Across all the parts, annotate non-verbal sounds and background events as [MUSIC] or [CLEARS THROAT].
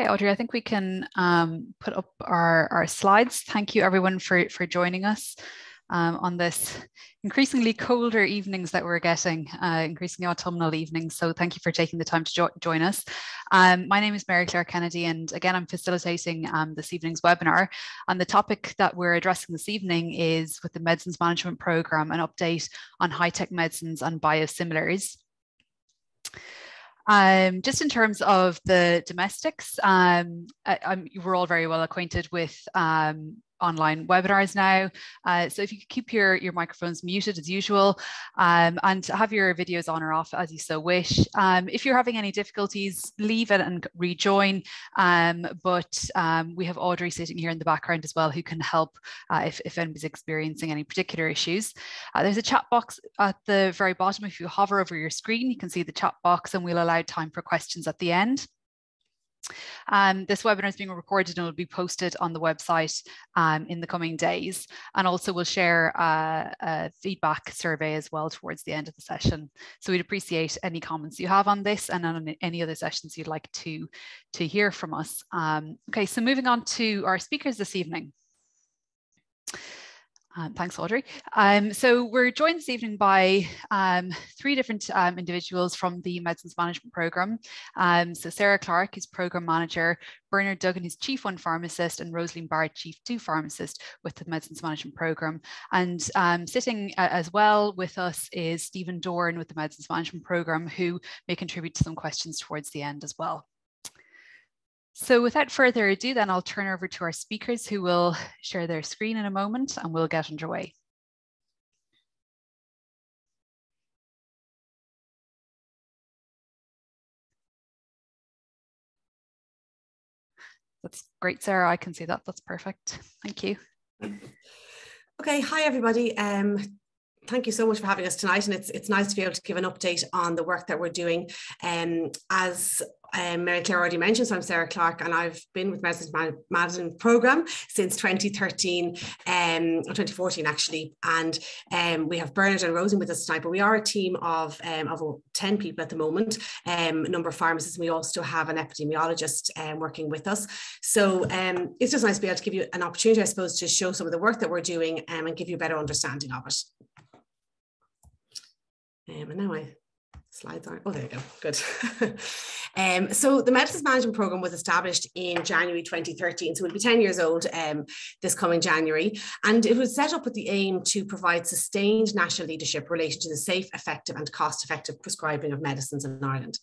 Okay, Audrey, I think we can um, put up our, our slides. Thank you everyone for, for joining us um, on this increasingly colder evenings that we're getting, uh, increasingly autumnal evenings. So thank you for taking the time to jo join us. Um, my name is Mary Claire Kennedy, and again, I'm facilitating um, this evening's webinar. And the topic that we're addressing this evening is with the Medicines Management Programme, an update on high-tech medicines and biosimilars. Um, just in terms of the domestics, um, I, we're all very well acquainted with um, online webinars now. Uh, so if you could keep your, your microphones muted as usual um, and have your videos on or off as you so wish. Um, if you're having any difficulties, leave it and rejoin. Um, but um, we have Audrey sitting here in the background as well who can help uh, if, if anybody's experiencing any particular issues. Uh, there's a chat box at the very bottom. If you hover over your screen, you can see the chat box and we'll allow time for questions at the end. Um, this webinar is being recorded and will be posted on the website um, in the coming days. And also we'll share a, a, feedback survey as well towards the end of the session. So we'd appreciate any comments you have on this and on any other sessions you'd like to, to hear from us. Um, okay, so moving on to our speakers this evening. Um, thanks, Audrey. Um, so we're joined this evening by um, three different um, individuals from the Medicines Management Programme. Um, so Sarah Clarke is Programme Manager, Bernard Duggan is Chief 1 Pharmacist, and Rosealeen Barrett, Chief 2 Pharmacist with the Medicines Management Programme. And um, sitting uh, as well with us is Stephen Dorn with the Medicines Management Programme, who may contribute to some questions towards the end as well. So without further ado, then I'll turn over to our speakers who will share their screen in a moment and we'll get underway. That's great, Sarah. I can see that. That's perfect. Thank you. Okay, hi everybody. Um, thank you so much for having us tonight and it's it's nice to be able to give an update on the work that we're doing um, as um, Mary Claire already mentioned, so I'm Sarah Clarke, and I've been with Medicines Management Programme since 2013, um, or 2014 actually. And um, we have Bernard and Rosen with us tonight, but we are a team of, um, of 10 people at the moment, um, a number of pharmacists. And We also have an epidemiologist um, working with us. So um, it's just nice to be able to give you an opportunity, I suppose, to show some of the work that we're doing um, and give you a better understanding of it. And now I slides aren't, oh, there you go, good. [LAUGHS] um, so the Medicines Management Programme was established in January 2013, so it'll be 10 years old um, this coming January. And it was set up with the aim to provide sustained national leadership related to the safe, effective and cost-effective prescribing of medicines in Ireland.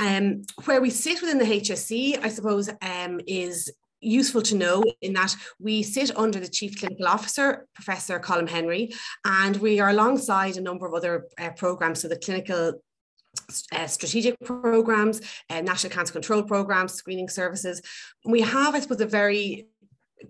Um, where we sit within the HSE, I suppose, um, is useful to know in that we sit under the Chief Clinical Officer, Professor Colm Henry, and we are alongside a number of other uh, programs. So the clinical uh, strategic programs, uh, national cancer control programs, screening services. We have, I suppose, a very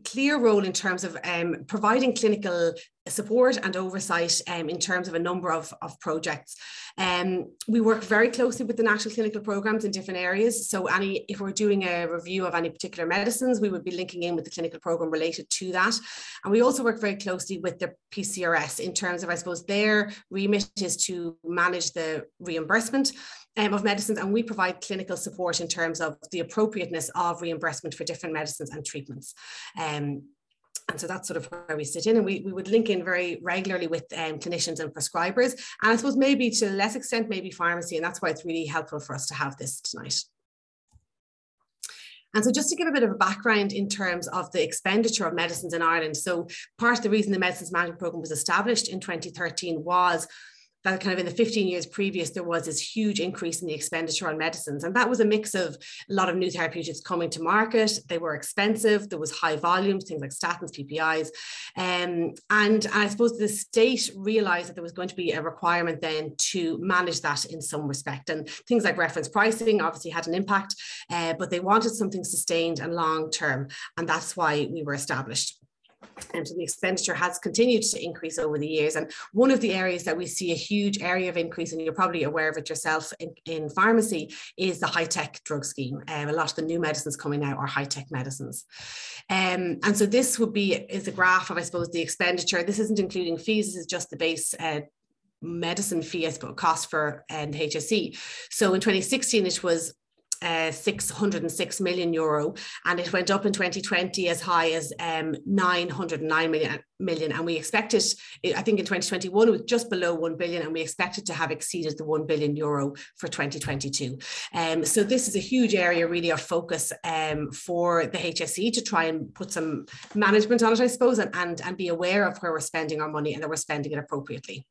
clear role in terms of um, providing clinical support and oversight um, in terms of a number of, of projects. Um, we work very closely with the national clinical programs in different areas. So any if we're doing a review of any particular medicines, we would be linking in with the clinical program related to that. And we also work very closely with the PCRS in terms of, I suppose, their remit is to manage the reimbursement um, of medicines and we provide clinical support in terms of the appropriateness of reimbursement for different medicines and treatments. Um, and so that's sort of where we sit in and we, we would link in very regularly with um, clinicians and prescribers. And I suppose maybe to a less extent, maybe pharmacy. And that's why it's really helpful for us to have this tonight. And so just to give a bit of a background in terms of the expenditure of medicines in Ireland. So part of the reason the Medicines Management Programme was established in 2013 was that kind of in the 15 years previous, there was this huge increase in the expenditure on medicines. And that was a mix of a lot of new therapeutics coming to market. They were expensive. There was high volumes, things like statins, PPIs. Um, and I suppose the state realized that there was going to be a requirement then to manage that in some respect. And things like reference pricing obviously had an impact, uh, but they wanted something sustained and long term. And that's why we were established. And so the expenditure has continued to increase over the years. And one of the areas that we see a huge area of increase, and you're probably aware of it yourself in, in pharmacy, is the high tech drug scheme. Um, a lot of the new medicines coming out are high tech medicines. Um, and so this would be is a graph of, I suppose, the expenditure. This isn't including fees, this is just the base uh, medicine fee, I suppose, cost for and HSE. So in 2016, it was uh, 606 million euro, and it went up in 2020 as high as um, 909 million, million. And we expected, I think in 2021, it was just below 1 billion, and we expected to have exceeded the 1 billion euro for 2022. Um, so this is a huge area really of focus um, for the HSE to try and put some management on it, I suppose, and, and, and be aware of where we're spending our money and that we're spending it appropriately.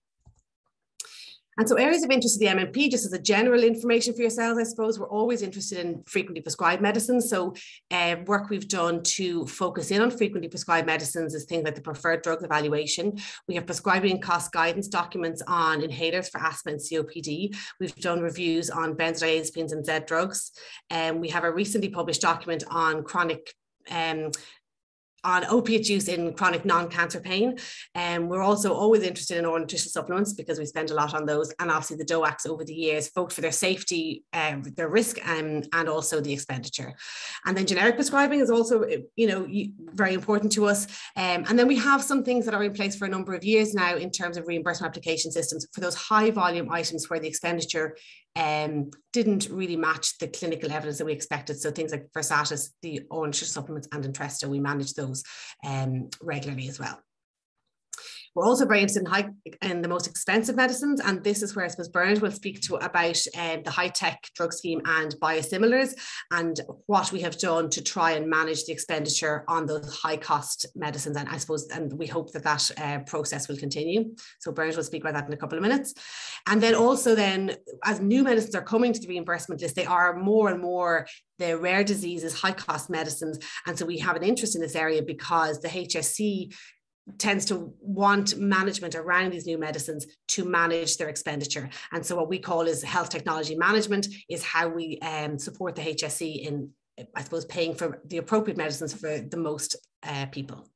And so areas of interest of the MMP, just as a general information for yourselves, I suppose, we're always interested in frequently prescribed medicines. So uh, work we've done to focus in on frequently prescribed medicines is things like the preferred drug evaluation. We have prescribing cost guidance documents on inhalers for asthma and COPD. We've done reviews on benzodiazepines and Z drugs. And um, we have a recently published document on chronic um, on opiate use in chronic non-cancer pain. And um, we're also always interested in oral nutritional supplements because we spend a lot on those. And obviously the DOACs over the years, both for their safety, um, their risk, um, and also the expenditure. And then generic prescribing is also, you know, very important to us. Um, and then we have some things that are in place for a number of years now in terms of reimbursement application systems for those high volume items where the expenditure um, didn't really match the clinical evidence that we expected. So things like Versatis, the orange supplements and Entresto, we manage those um, regularly as well. We're also very interested in, high, in the most expensive medicines, and this is where I suppose Bernard will speak to about um, the high tech drug scheme and biosimilars, and what we have done to try and manage the expenditure on those high cost medicines. And I suppose, and we hope that that uh, process will continue. So Bernard will speak about that in a couple of minutes. And then also, then as new medicines are coming to the reimbursement list, they are more and more the rare diseases, high cost medicines. And so we have an interest in this area because the HSE tends to want management around these new medicines to manage their expenditure. And so what we call is health technology management is how we um, support the HSE in, I suppose, paying for the appropriate medicines for the most uh, people.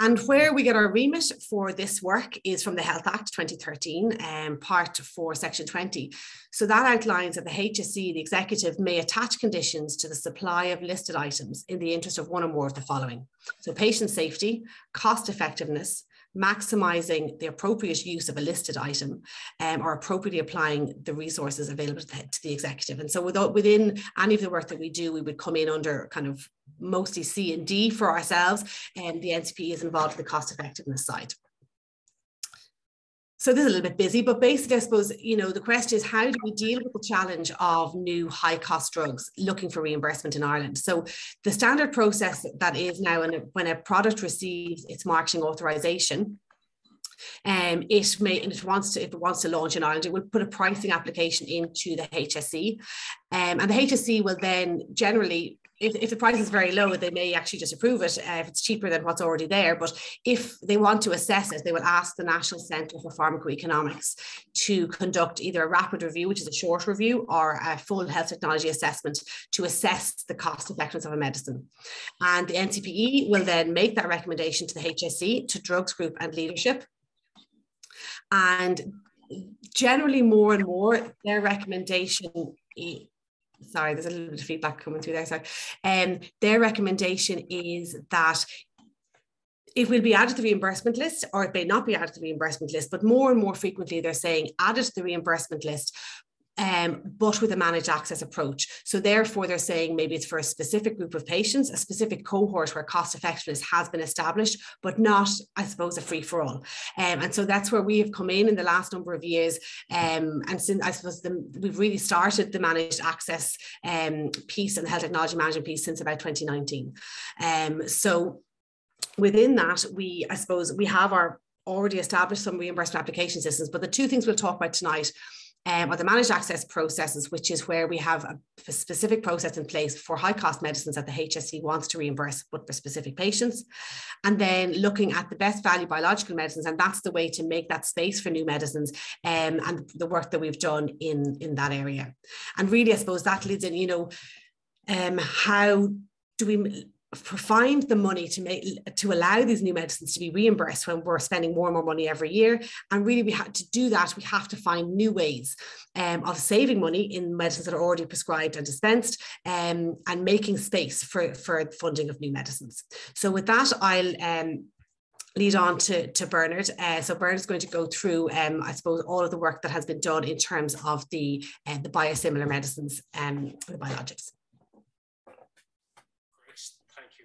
And where we get our remit for this work is from the Health Act 2013, um, part 4, section 20. So that outlines that the HSE, the executive, may attach conditions to the supply of listed items in the interest of one or more of the following. So patient safety, cost effectiveness, maximizing the appropriate use of a listed item um, or appropriately applying the resources available to the, to the executive. And so without, within any of the work that we do, we would come in under kind of mostly C and D for ourselves, and the NCP is involved in the cost effectiveness side. So this is a little bit busy, but basically, I suppose, you know, the question is how do we deal with the challenge of new high cost drugs looking for reimbursement in Ireland? So the standard process that is now when a, when a product receives its marketing authorization, um, it may, and it wants to, if it wants to launch in Ireland, it will put a pricing application into the HSE. Um, and the HSE will then generally if, if the price is very low, they may actually just approve it uh, if it's cheaper than what's already there. But if they want to assess it, they will ask the National Centre for Pharmacoeconomics to conduct either a rapid review, which is a short review, or a full health technology assessment to assess the cost effectiveness of a medicine. And the NCPE will then make that recommendation to the HSE, to drugs group and leadership. And generally, more and more, their recommendation sorry, there's a little bit of feedback coming through there. Sorry. Um, their recommendation is that it will be added to the reimbursement list or it may not be added to the reimbursement list, but more and more frequently they're saying added to the reimbursement list um, but with a managed access approach. So therefore, they're saying maybe it's for a specific group of patients, a specific cohort where cost effectiveness has been established, but not, I suppose, a free for all. Um, and so that's where we have come in in the last number of years. Um, and since I suppose the, we've really started the managed access um, piece and the health technology management piece since about 2019. Um, so within that, we, I suppose, we have our already established some reimbursement application systems, but the two things we'll talk about tonight um, or the managed access processes, which is where we have a, specific process in place for high cost medicines that the HSE wants to reimburse, but for specific patients. And then looking at the best value biological medicines, and that's the way to make that space for new medicines um, and the work that we've done in, in that area. And really, I suppose that leads in, you know, um, how do we find the money to make to allow these new medicines to be reimbursed when we're spending more and more money every year and really we have to do that we have to find new ways um, of saving money in medicines that are already prescribed and dispensed um, and making space for for funding of new medicines so with that i'll um, lead on to, to Bernard. Uh, so Bernard's going to go through, um, I suppose, all of the work that has been done in terms of the, uh, the biosimilar medicines, um, the biologics. Thank you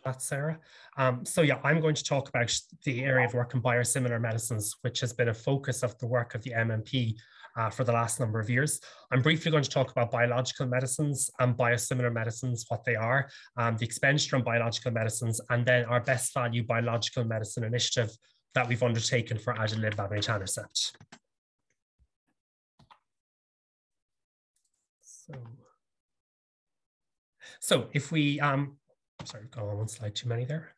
very much for that, Sarah. Um, so yeah, I'm going to talk about the area of work in biosimilar medicines, which has been a focus of the work of the MMP uh, for the last number of years. I'm briefly going to talk about biological medicines and biosimilar medicines, what they are, um, the expenditure on biological medicines, and then our best value biological medicine initiative that we've undertaken for adalimumab and etanercept. So, so if we, um, sorry, go on one slide too many there.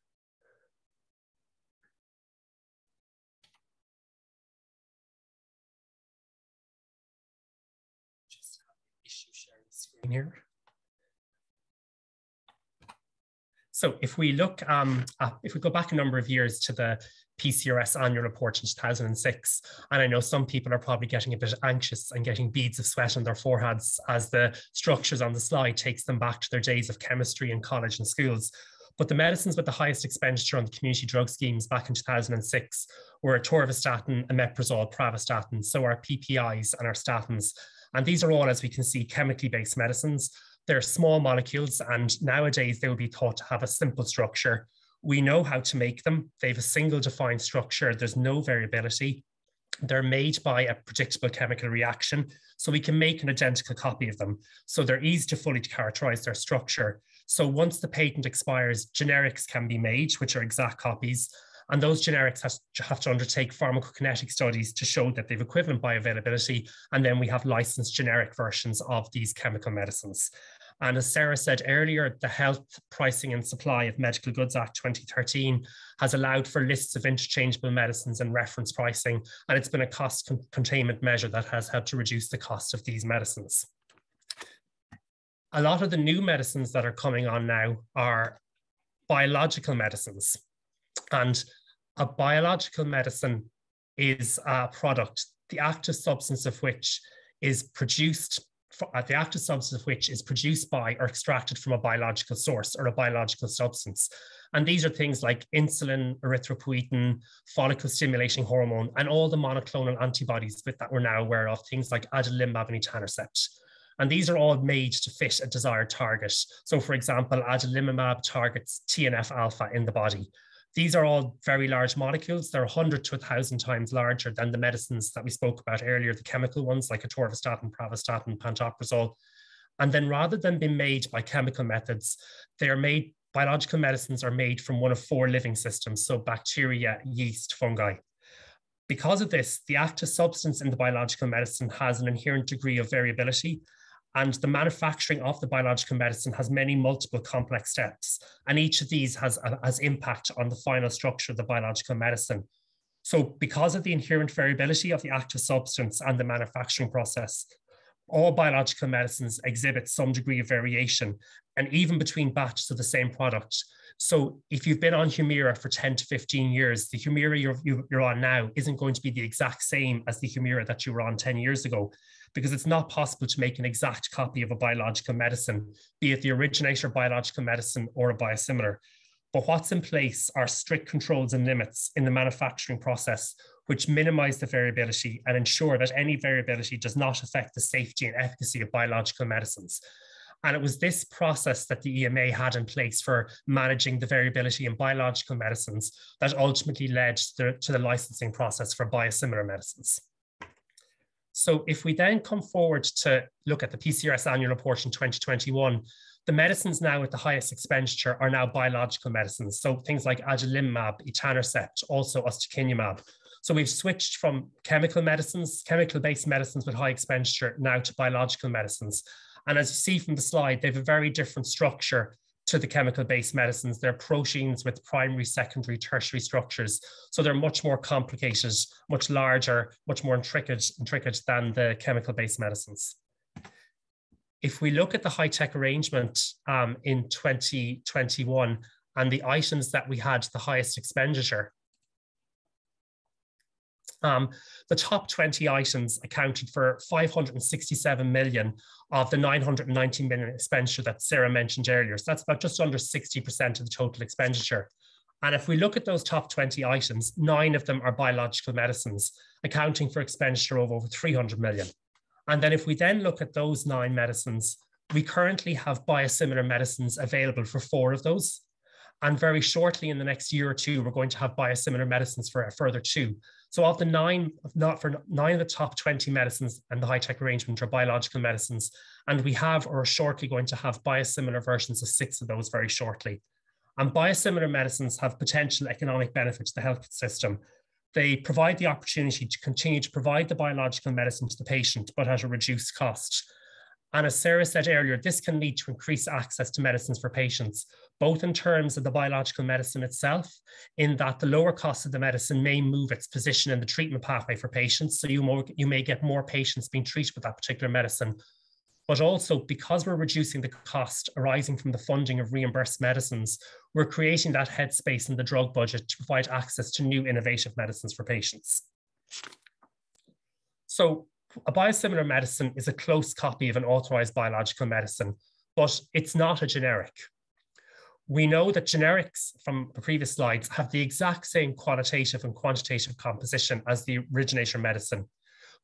Just have issue sharing screen here. So if we look, um, if we go back a number of years to the PCRS annual report in 2006, and I know some people are probably getting a bit anxious and getting beads of sweat on their foreheads as the structures on the slide takes them back to their days of chemistry in college and schools. But the medicines with the highest expenditure on the community drug schemes back in 2006 were atorvastatin, omeprazole, pravastatin, so our PPIs and our statins. And these are all, as we can see, chemically based medicines. They're small molecules, and nowadays they will be thought to have a simple structure. We know how to make them. They have a single defined structure. There's no variability. They're made by a predictable chemical reaction, so we can make an identical copy of them. So they're easy to fully characterize their structure. So once the patent expires, generics can be made, which are exact copies, and those generics have to undertake pharmacokinetic studies to show that they've equivalent bioavailability. And then we have licensed generic versions of these chemical medicines. And as Sarah said earlier, the Health Pricing and Supply of Medical Goods Act 2013 has allowed for lists of interchangeable medicines and reference pricing, and it's been a cost con containment measure that has helped to reduce the cost of these medicines. A lot of the new medicines that are coming on now are biological medicines. And a biological medicine is a product, the active substance of which is produced, Uh, the active substance of which is produced by or extracted from a biological source or a biological substance. And these are things like insulin, erythropoietin, follicle stimulating hormone, and all the monoclonal antibodies that we're now aware of, things like adalimumab and etanercept. And these are all made to fit a desired target. So, for example, adalimumab targets TNF alpha in the body. These are all very large molecules. They're 100 to 1,000 times larger than the medicines that we spoke about earlier, the chemical ones like atorvastatin, pravastatin, pantoprazole. And then rather than being made by chemical methods, they are made, biological medicines are made from one of four living systems, so bacteria, yeast, fungi. Because of this, the active substance in the biological medicine has an inherent degree of variability and the manufacturing of the biological medicine has many multiple complex steps, and each of these has, uh, has impact on the final structure of the biological medicine. So because of the inherent variability of the active substance and the manufacturing process, all biological medicines exhibit some degree of variation, and even between batches of the same product. So if you've been on Humira for 10 to 15 years, the Humira you're, you're on now isn't going to be the exact same as the Humira that you were on 10 years ago because it's not possible to make an exact copy of a biological medicine, be it the originator biological medicine or a biosimilar. But what's in place are strict controls and limits in the manufacturing process, which minimize the variability and ensure that any variability does not affect the safety and efficacy of biological medicines. And it was this process that the EMA had in place for managing the variability in biological medicines that ultimately led to the, to the licensing process for biosimilar medicines. So if we then come forward to look at the PCRS annual report in 2021, the medicines now with the highest expenditure are now biological medicines. So things like adalimumab, etanercept, also ustekinumab. So we've switched from chemical medicines, chemical-based medicines with high expenditure now to biological medicines. And as you see from the slide, they have a very different structure to the chemical based medicines. They're proteins with primary, secondary, tertiary structures. So they're much more complicated, much larger, much more intricate, intricate than the chemical based medicines. If we look at the high tech arrangement um, in 2021 and the items that we had the highest expenditure, um, the top 20 items accounted for 567 million of the 990 million expenditure that Sarah mentioned earlier. So that's about just under 60% of the total expenditure. And if we look at those top 20 items, nine of them are biological medicines, accounting for expenditure of over 300 million. And then if we then look at those nine medicines, we currently have biosimilar medicines available for four of those. And very shortly in the next year or two, we're going to have biosimilar medicines for a further two. So of the nine, not for nine of the top 20 medicines and the high-tech arrangement are biological medicines. And we have or are shortly going to have biosimilar versions of six of those very shortly. And biosimilar medicines have potential economic benefit to the health system. They provide the opportunity to continue to provide the biological medicine to the patient, but at a reduced cost. And as Sarah said earlier, this can lead to increased access to medicines for patients, both in terms of the biological medicine itself, in that the lower cost of the medicine may move its position in the treatment pathway for patients. So you, more, you may get more patients being treated with that particular medicine. But also because we're reducing the cost arising from the funding of reimbursed medicines, we're creating that headspace in the drug budget to provide access to new innovative medicines for patients. So a biosimilar medicine is a close copy of an authorized biological medicine, but it's not a generic. We know that generics from the previous slides have the exact same qualitative and quantitative composition as the originator medicine.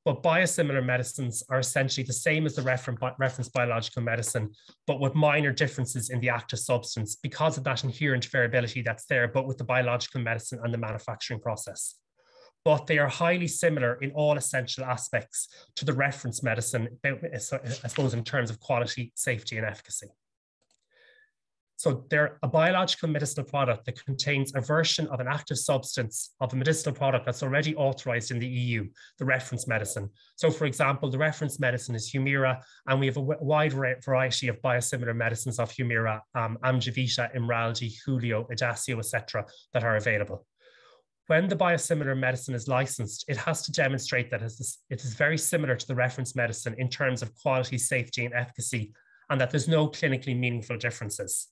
But biosimilar medicines are essentially the same as the reference biological medicine, but with minor differences in the active substance because of that inherent variability that's there, but with the biological medicine and the manufacturing process but they are highly similar in all essential aspects to the reference medicine, I suppose, in terms of quality, safety, and efficacy. So they're a biological medicinal product that contains a version of an active substance of a medicinal product that's already authorized in the EU, the reference medicine. So for example, the reference medicine is Humira, and we have a wide variety of biosimilar medicines of Humira, um, Amjevita, Imraldi, Hulio, Idacio, etc., that are available when the biosimilar medicine is licensed, it has to demonstrate that it is very similar to the reference medicine in terms of quality, safety, and efficacy, and that there's no clinically meaningful differences.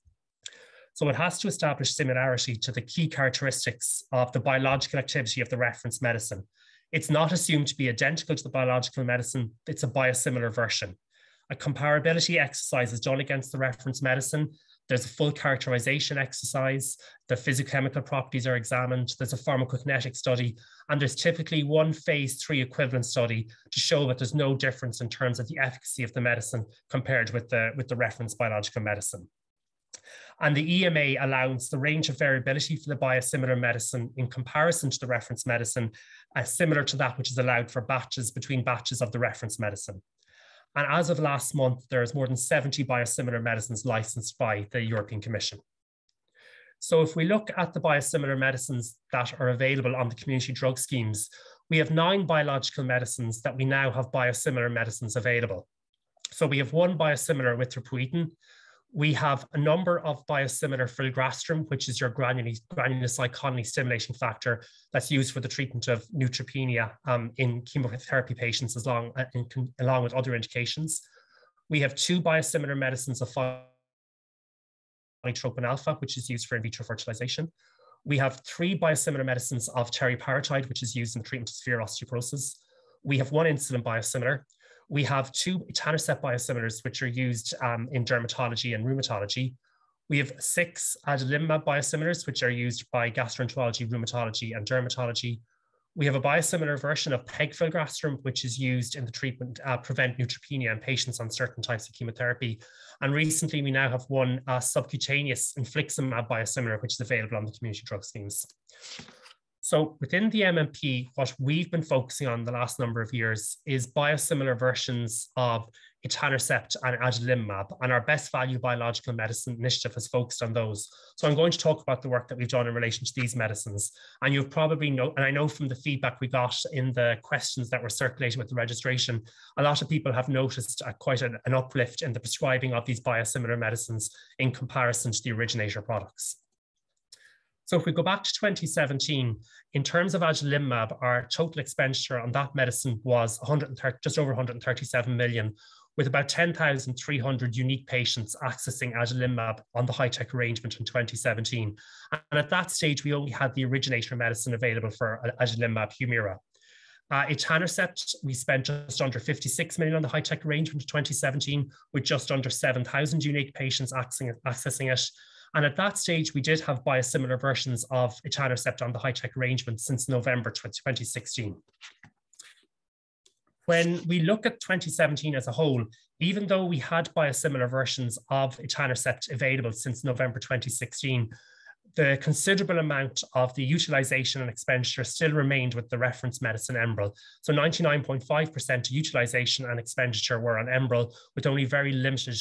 So it has to establish similarity to the key characteristics of the biological activity of the reference medicine. It's not assumed to be identical to the biological medicine, it's a biosimilar version. A comparability exercise is done against the reference medicine there's a full characterization exercise. The physicochemical properties are examined. There's a pharmacokinetic study. And there's typically one phase three equivalent study to show that there's no difference in terms of the efficacy of the medicine compared with the, with the reference biological medicine. And the EMA allows the range of variability for the biosimilar medicine in comparison to the reference medicine, uh, similar to that which is allowed for batches between batches of the reference medicine. And as of last month, there's more than 70 biosimilar medicines licensed by the European Commission. So if we look at the biosimilar medicines that are available on the community drug schemes, we have nine biological medicines that we now have biosimilar medicines available. So we have one biosimilar with Erythropoietin, we have a number of biosimilar filgrastim, which is your granulocyte colony stimulation factor that's used for the treatment of neutropenia um, in chemotherapy patients as long, uh, in, along with other indications. We have two biosimilar medicines of follitropin alpha, which is used for in vitro fertilization. We have three biosimilar medicines of teriparatide, which is used in the treatment of severe osteoporosis. We have one insulin biosimilar, we have two etanercept biosimilars, which are used um, in dermatology and rheumatology. We have six adalimumab biosimilars, which are used by gastroenterology, rheumatology, and dermatology. We have a biosimilar version of pegfilgrastim, which is used in the treatment uh, prevent neutropenia in patients on certain types of chemotherapy. And recently, we now have one uh, subcutaneous infliximab biosimilar, which is available on the community drug schemes. So within the MMP, what we've been focusing on the last number of years is biosimilar versions of etanercept and adalimumab, and our best value biological medicine initiative has focused on those. So I'm going to talk about the work that we've done in relation to these medicines. And you've probably know, and I know from the feedback we got in the questions that were circulating with the registration, a lot of people have noticed a, quite an, an uplift in the prescribing of these biosimilar medicines in comparison to the originator products. So if we go back to 2017, in terms of adalimumab, our total expenditure on that medicine was 130, just over 137 million, with about 10,300 unique patients accessing adalimumab on the high-tech arrangement in 2017. And at that stage, we only had the originator medicine available for adalimumab Humira. Uh, etanercept, we spent just under 56 million on the high-tech arrangement in 2017, with just under 7,000 unique patients accessing, accessing it. And at that stage, we did have biosimilar versions of etanercept on the high-tech arrangement since November 2016. When we look at 2017 as a whole, even though we had biosimilar versions of etanercept available since November 2016, the considerable amount of the utilization and expenditure still remained with the reference medicine Enbrel. So 99.5% utilization and expenditure were on Enbrel, with only very limited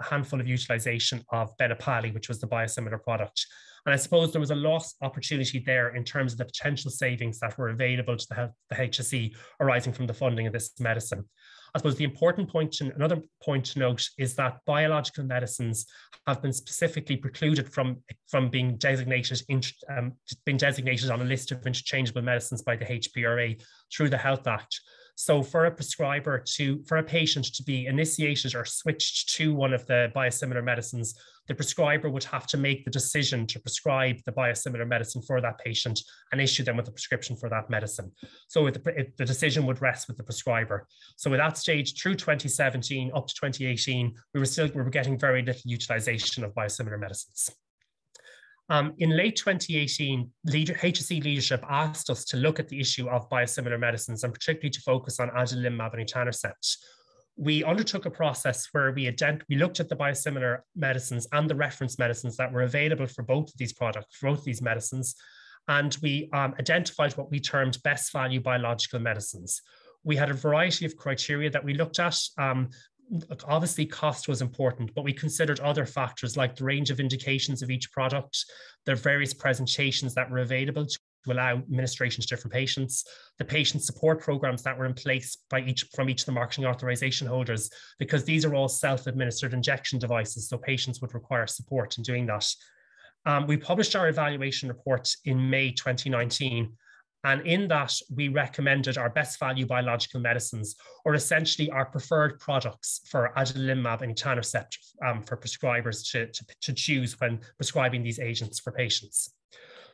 handful of utilization of Benepali, which was the biosimilar product. And I suppose there was a lost opportunity there in terms of the potential savings that were available to the, the HSE arising from the funding of this medicine. I suppose the important and another point to note is that biological medicines have been specifically precluded from, from being designated, um, being designated on a list of interchangeable medicines by the HPRA through the Health Act. So for a prescriber to, for a patient to be initiated or switched to one of the biosimilar medicines, the prescriber would have to make the decision to prescribe the biosimilar medicine for that patient and issue them with a prescription for that medicine. So the, decision would rest with the prescriber. So at that stage, through 2017 up to 2018, we were still we were getting very little utilization of biosimilar medicines. Um, in late 2018, leader, HSE leadership asked us to look at the issue of biosimilar medicines and particularly to focus on adalimumab and etanercept. We undertook a process where we, ident- we looked at the biosimilar medicines and the reference medicines that were available for both of these products, both of these medicines, and we um, identified what we termed best value biological medicines. We had a variety of criteria that we looked at. Um, obviously cost was important, but we considered other factors like the range of indications of each product, the various presentations that were available to allow administration to different patients, the patient support programs that were in place by each from each of the marketing authorization holders, because these are all self-administered injection devices, so patients would require support in doing that. Um, we published our evaluation report in May 2019, and in that, we recommended our best value biological medicines, or essentially our preferred products for adalimumab and etanercept um, for prescribers to, to, to choose when prescribing these agents for patients.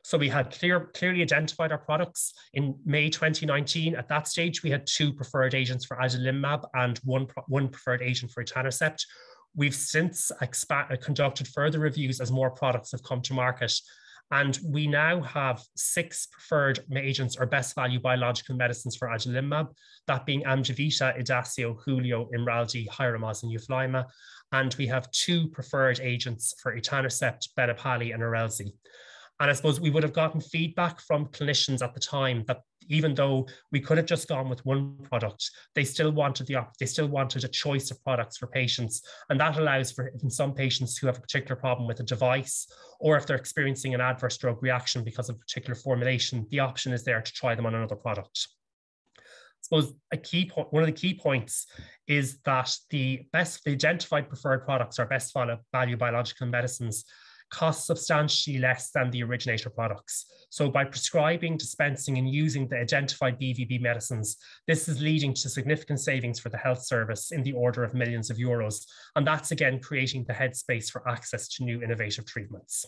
So we had clear, clearly identified our products in May 2019. At that stage, we had two preferred agents for adalimumab and one, one preferred agent for etanercept. We've since uh, conducted further reviews as more products have come to market and we now have six preferred agents or best value biological medicines for adalimumab, that being Amjevita, Idacio, Hulio, Imraldi, Hyrimoz, and Yuflyma. And we have two preferred agents for etanercept, Benepali, and Erelzi. And I suppose we would have gotten feedback from clinicians at the time that even though we could have just gone with one product, they still wanted the they still wanted a choice of products for patients, and that allows for some patients who have a particular problem with a device, or if they're experiencing an adverse drug reaction because of a particular formulation, the option is there to try them on another product. I suppose a key point, one of the key points is that the best the identified preferred products are best value biological medicines cost substantially less than the originator products. So by prescribing, dispensing and using the identified BVB medicines, this is leading to significant savings for the health service in the order of millions of euros. And that's again creating the headspace for access to new innovative treatments.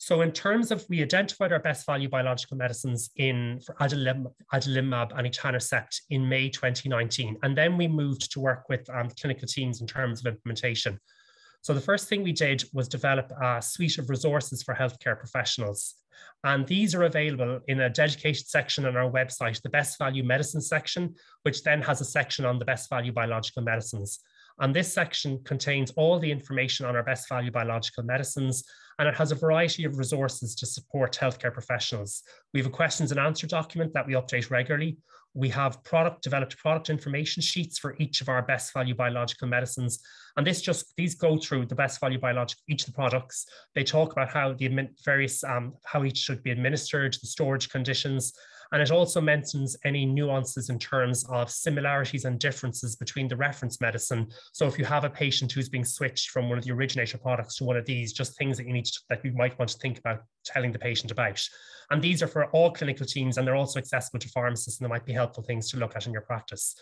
So in terms of, we identified our best value biological medicines in for adalimumab and etanercept in May 2019. And then we moved to work with um, clinical teams in terms of implementation. So the first thing we did was develop a suite of resources for healthcare professionals. And these are available in a dedicated section on our website, the Best Value Medicine section, which then has a section on the Best Value Biological Medicines. And this section contains all the information on our best value biological medicines, and it has a variety of resources to support healthcare professionals. We have a questions and answer document that we update regularly. We have product developed product information sheets for each of our best value biological medicines. And this just, these go through the best value biological, each of the products. They talk about how the various, um, how each should be administered, the storage conditions, and it also mentions any nuances in terms of similarities and differences between the reference medicine. So if you have a patient who's being switched from one of the originator products to one of these, just things that you need to, that you might want to think about telling the patient about. And these are for all clinical teams and they're also accessible to pharmacists and they might be helpful things to look at in your practice.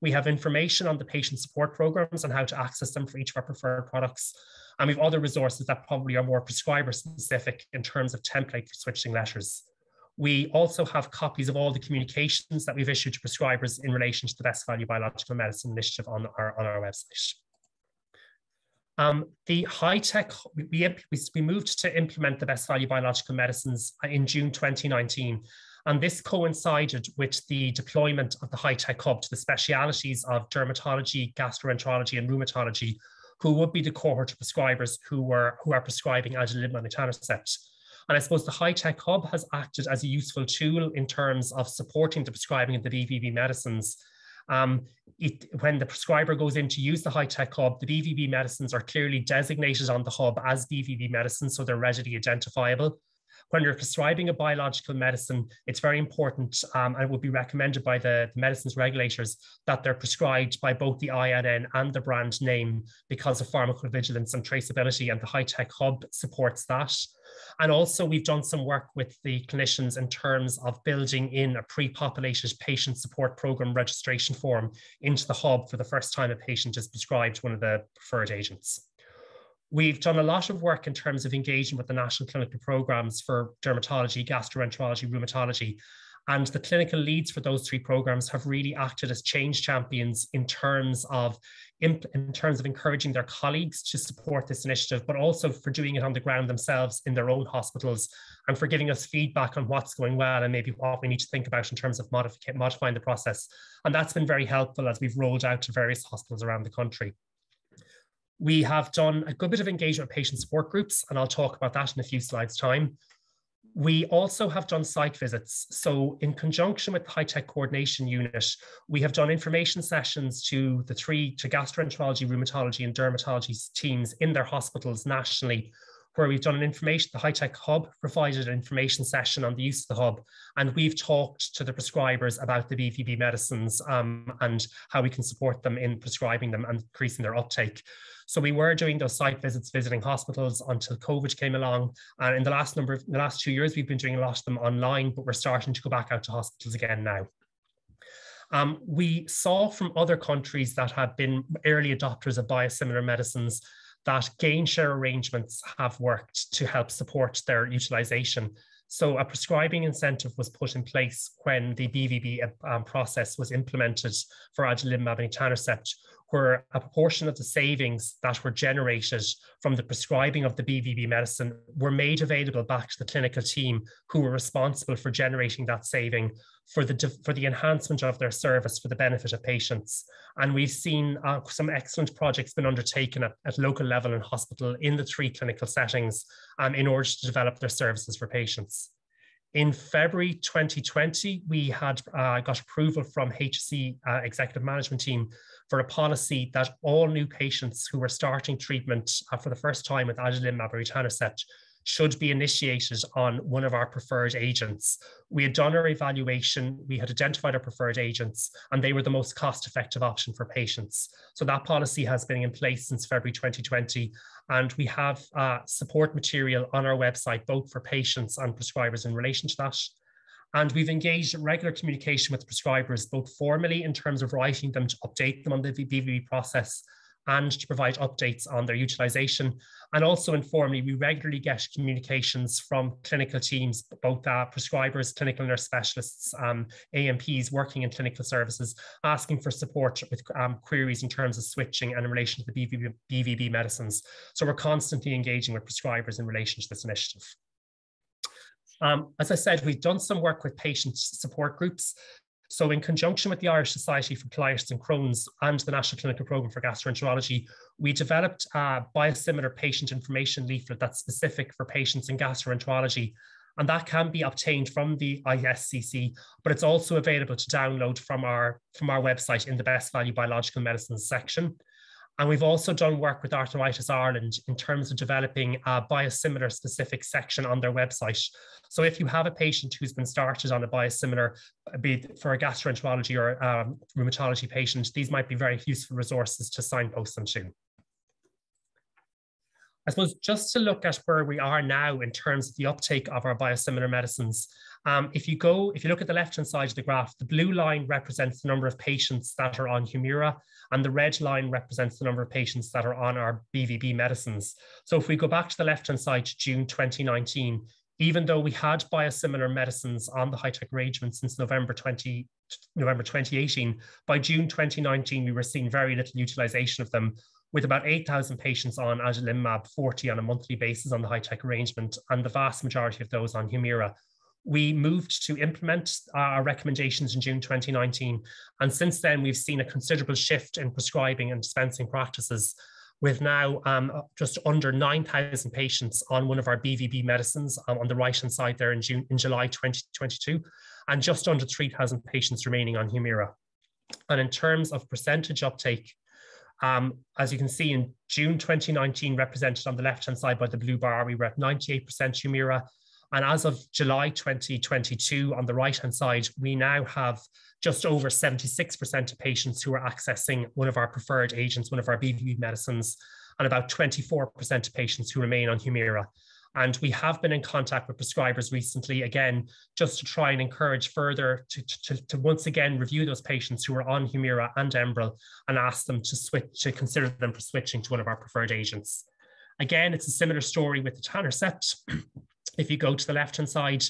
We have information on the patient support programs and how to access them for each of our preferred products. And we have other resources that probably are more prescriber specific in terms of template for switching letters. We also have copies of all the communications that we've issued to prescribers in relation to the Best Value Biological Medicine Initiative on our, on our website. Um, the high tech, we, we moved to implement the best value biological medicines in June 2019. And this coincided with the deployment of the high tech hub to the specialities of dermatology, gastroenterology, and rheumatology, who would be the cohort of prescribers who were who are prescribing adalimumab and etanercept. And I suppose the high tech hub has acted as a useful tool in terms of supporting the prescribing of the BVB medicines um, it, when the prescriber goes in to use the high-tech hub, the BVB medicines are clearly designated on the hub as BVB medicines, so they're readily identifiable. When you're prescribing a biological medicine, it's very important um, and would be recommended by the, the, medicines regulators that they're prescribed by both the INN and the brand name because of pharmacovigilance and traceability, and the high-tech hub supports that. And also, we've done some work with the clinicians in terms of building in a pre populated patient support program registration form into the hub for the first time a patient is prescribed one of the preferred agents. We've done a lot of work in terms of engaging with the national clinical programs for dermatology, gastroenterology, rheumatology, and the clinical leads for those three programs have really acted as change champions in terms of in, terms of encouraging their colleagues to support this initiative, but also for doing it on the ground themselves in their own hospitals and for giving us feedback on what's going well and maybe what we need to think about in terms of modifying the process. And that's been very helpful as we've rolled out to various hospitals around the country. We have done a good bit of engagement with patient support groups, and I'll talk about that in a few slides' time. We also have done site visits. So in conjunction with the High Tech Coordination Unit, we have done information sessions to the three, to gastroenterology, rheumatology and dermatology teams in their hospitals nationally, where we've done an information, the High Tech Hub provided an information session on the use of the hub, and we've talked to the prescribers about the BVB medicines um, and how we can support them in prescribing them and increasing their uptake. So we were doing those site visits, visiting hospitals until COVID came along. And in the last number of the last two years, we've been doing a lot of them online, but we're starting to go back out to hospitals again now. Um, we saw from other countries that have been early adopters of biosimilar medicines that gain share arrangements have worked to help support their utilization. So a prescribing incentive was put in place when the BVB um, process was implemented for adalimumab and etanercept, where a proportion of the savings that were generated from the prescribing of the BVB medicine were made available back to the clinical team who were responsible for generating that saving for the, for the enhancement of their service for the benefit of patients. And we've seen uh, some excellent projects been undertaken at, at local level and hospital in the three clinical settings um, in order to develop their services for patients. In February 2020, we had uh, got approval from HSE uh, executive management team for a policy that all new patients who were starting treatment uh, for the first time with adalimumab or etanercept should be initiated on one of our preferred agents. We had done our evaluation, we had identified our preferred agents, and they were the most cost effective option for patients. So that policy has been in place since February 2020. And we have uh, support material on our website, both for patients and prescribers in relation to that. And we've engaged in regular communication with prescribers, both formally in terms of writing them to update them on the BVB process and to provide updates on their utilization. And also informally, we regularly get communications from clinical teams, both uh, prescribers, clinical nurse specialists, um, ANPs working in clinical services, asking for support with um, queries in terms of switching and in relation to the BVB, BVB medicines. So we're constantly engaging with prescribers in relation to this initiative. Um, as I said, we've done some work with patient support groups. So in conjunction with the Irish Society for Colitis and Crohn's and the National Clinical Programme for Gastroenterology, we developed a biosimilar patient information leaflet that's specific for patients in gastroenterology. And that can be obtained from the ISCC, but it's also available to download from our, from our website in the Best Value Biological Medicines section. And we've also done work with Arthritis Ireland in terms of developing a biosimilar specific section on their website. So if you have a patient who's been started on a biosimilar, be it for a gastroenterology or um, rheumatology patient, these might be very useful resources to signpost them to. I suppose just to look at where we are now in terms of the uptake of our biosimilar medicines, um, if you go, if you look at the left-hand side of the graph, the blue line represents the number of patients that are on Humira, and the red line represents the number of patients that are on our BVB medicines. So if we go back to the left-hand side to June 2019, even though we had biosimilar medicines on the high-tech arrangement since November 20, November 2018, by June 2019, we were seeing very little utilization of them, with about 8,000 patients on adalimumab, 40 on a monthly basis on the high-tech arrangement, and the vast majority of those on Humira. We moved to implement our recommendations in June 2019, and since then we've seen a considerable shift in prescribing and dispensing practices with now um, just under 9,000 patients on one of our BVB medicines um, on the right-hand side there in, June, in July 2022, and just under 3,000 patients remaining on Humira. And in terms of percentage uptake, um, as you can see in June 2019, represented on the left-hand side by the blue bar, we were at 98% Humira. And as of July 2022, on the right-hand side, we now have just over 76% of patients who are accessing one of our preferred agents, one of our BVB medicines, and about 24% of patients who remain on Humira. And we have been in contact with prescribers recently, again, just to try and encourage further to, to, to once again review those patients who are on Humira and Enbrel and ask them to switch to consider them for switching to one of our preferred agents. Again, it's a similar story with the etanercept. [CLEARS THROAT] if you go to the left-hand side,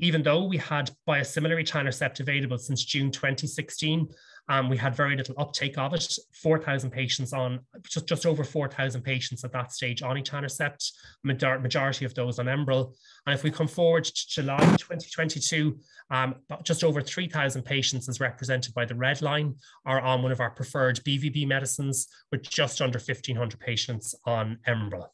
even though we had biosimilar etanercept available since June 2016, um, we had very little uptake of it. 4,000 patients on, just, just over 4,000 patients at that stage on etanercept, majority of those on Enbrel. And if we come forward to July 2022, um, just over 3,000 patients, as represented by the red line, are on one of our preferred BVB medicines, with just under 1,500 patients on Enbrel.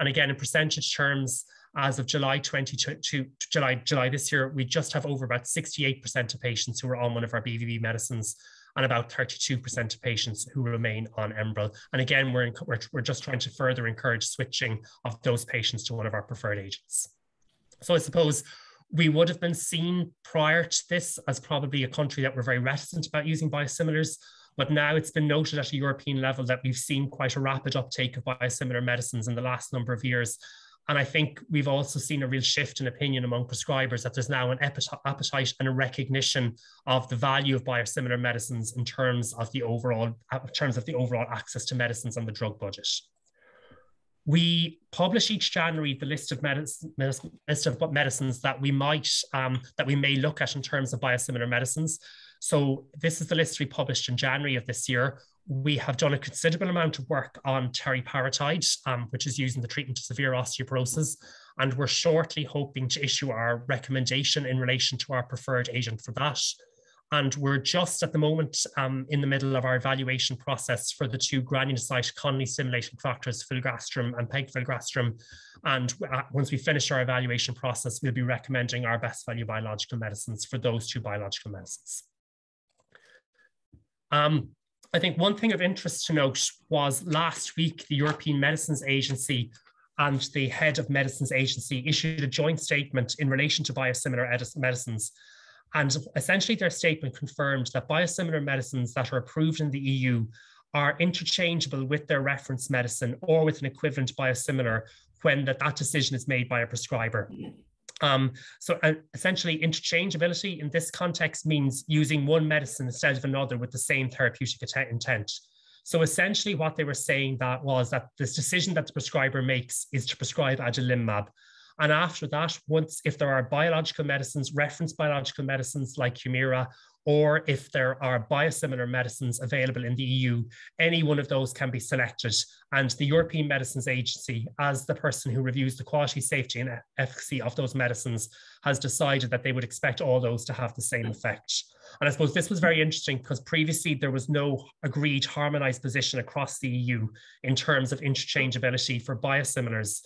And again, in percentage terms, as of July 22, July, July this year, we just have over about 68% of patients who are on one of our BVB medicines and about 32% of patients who remain on Enbrel. And again, we're, in, we're, we're just trying to further encourage switching of those patients to one of our preferred agents. So I suppose we would have been seen prior to this as probably a country that we're very reticent about using biosimilars. But now it's been noted at a European level that we've seen quite a rapid uptake of biosimilar medicines in the last number of years. And I think we've also seen a real shift in opinion among prescribers that there's now an appetite and a recognition of the value of biosimilar medicines in terms of the overall in terms of the overall access to medicines on the drug budget. We publish each January the list of, medicine, list of medicines that we might um, that we may look at in terms of biosimilar medicines. So this is the list we published in January of this year we have done a considerable amount of work on teriparatide, um, which is used in the treatment of severe osteoporosis. And we're shortly hoping to issue our recommendation in relation to our preferred agent for that. And we're just at the moment um, in the middle of our evaluation process for the two granulocyte colony stimulating factors, filgrastim and pegfilgrastim. And uh, once we finish our evaluation process, we'll be recommending our best value biological medicines for those two biological medicines. Um, I think one thing of interest to note was last week, the European Medicines Agency and the head of Medicines Agency issued a joint statement in relation to biosimilar medicines. And essentially, their statement confirmed that biosimilar medicines that are approved in the EU are interchangeable with their reference medicine or with an equivalent biosimilar when that, that decision is made by a prescriber. Um, so uh, essentially, interchangeability in this context means using one medicine instead of another with the same therapeutic intent. So essentially, what they were saying that was that this decision that the prescriber makes is to prescribe adalimumab. And after that, once if there are biological medicines, reference biological medicines like Humira or if there are biosimilar medicines available in the EU, any one of those can be selected. And the European Medicines Agency, as the person who reviews the quality, safety, and efficacy of those medicines, has decided that they would expect all those to have the same effect. And I suppose this was very interesting because previously there was no agreed harmonized position across the EU in terms of interchangeability for biosimilars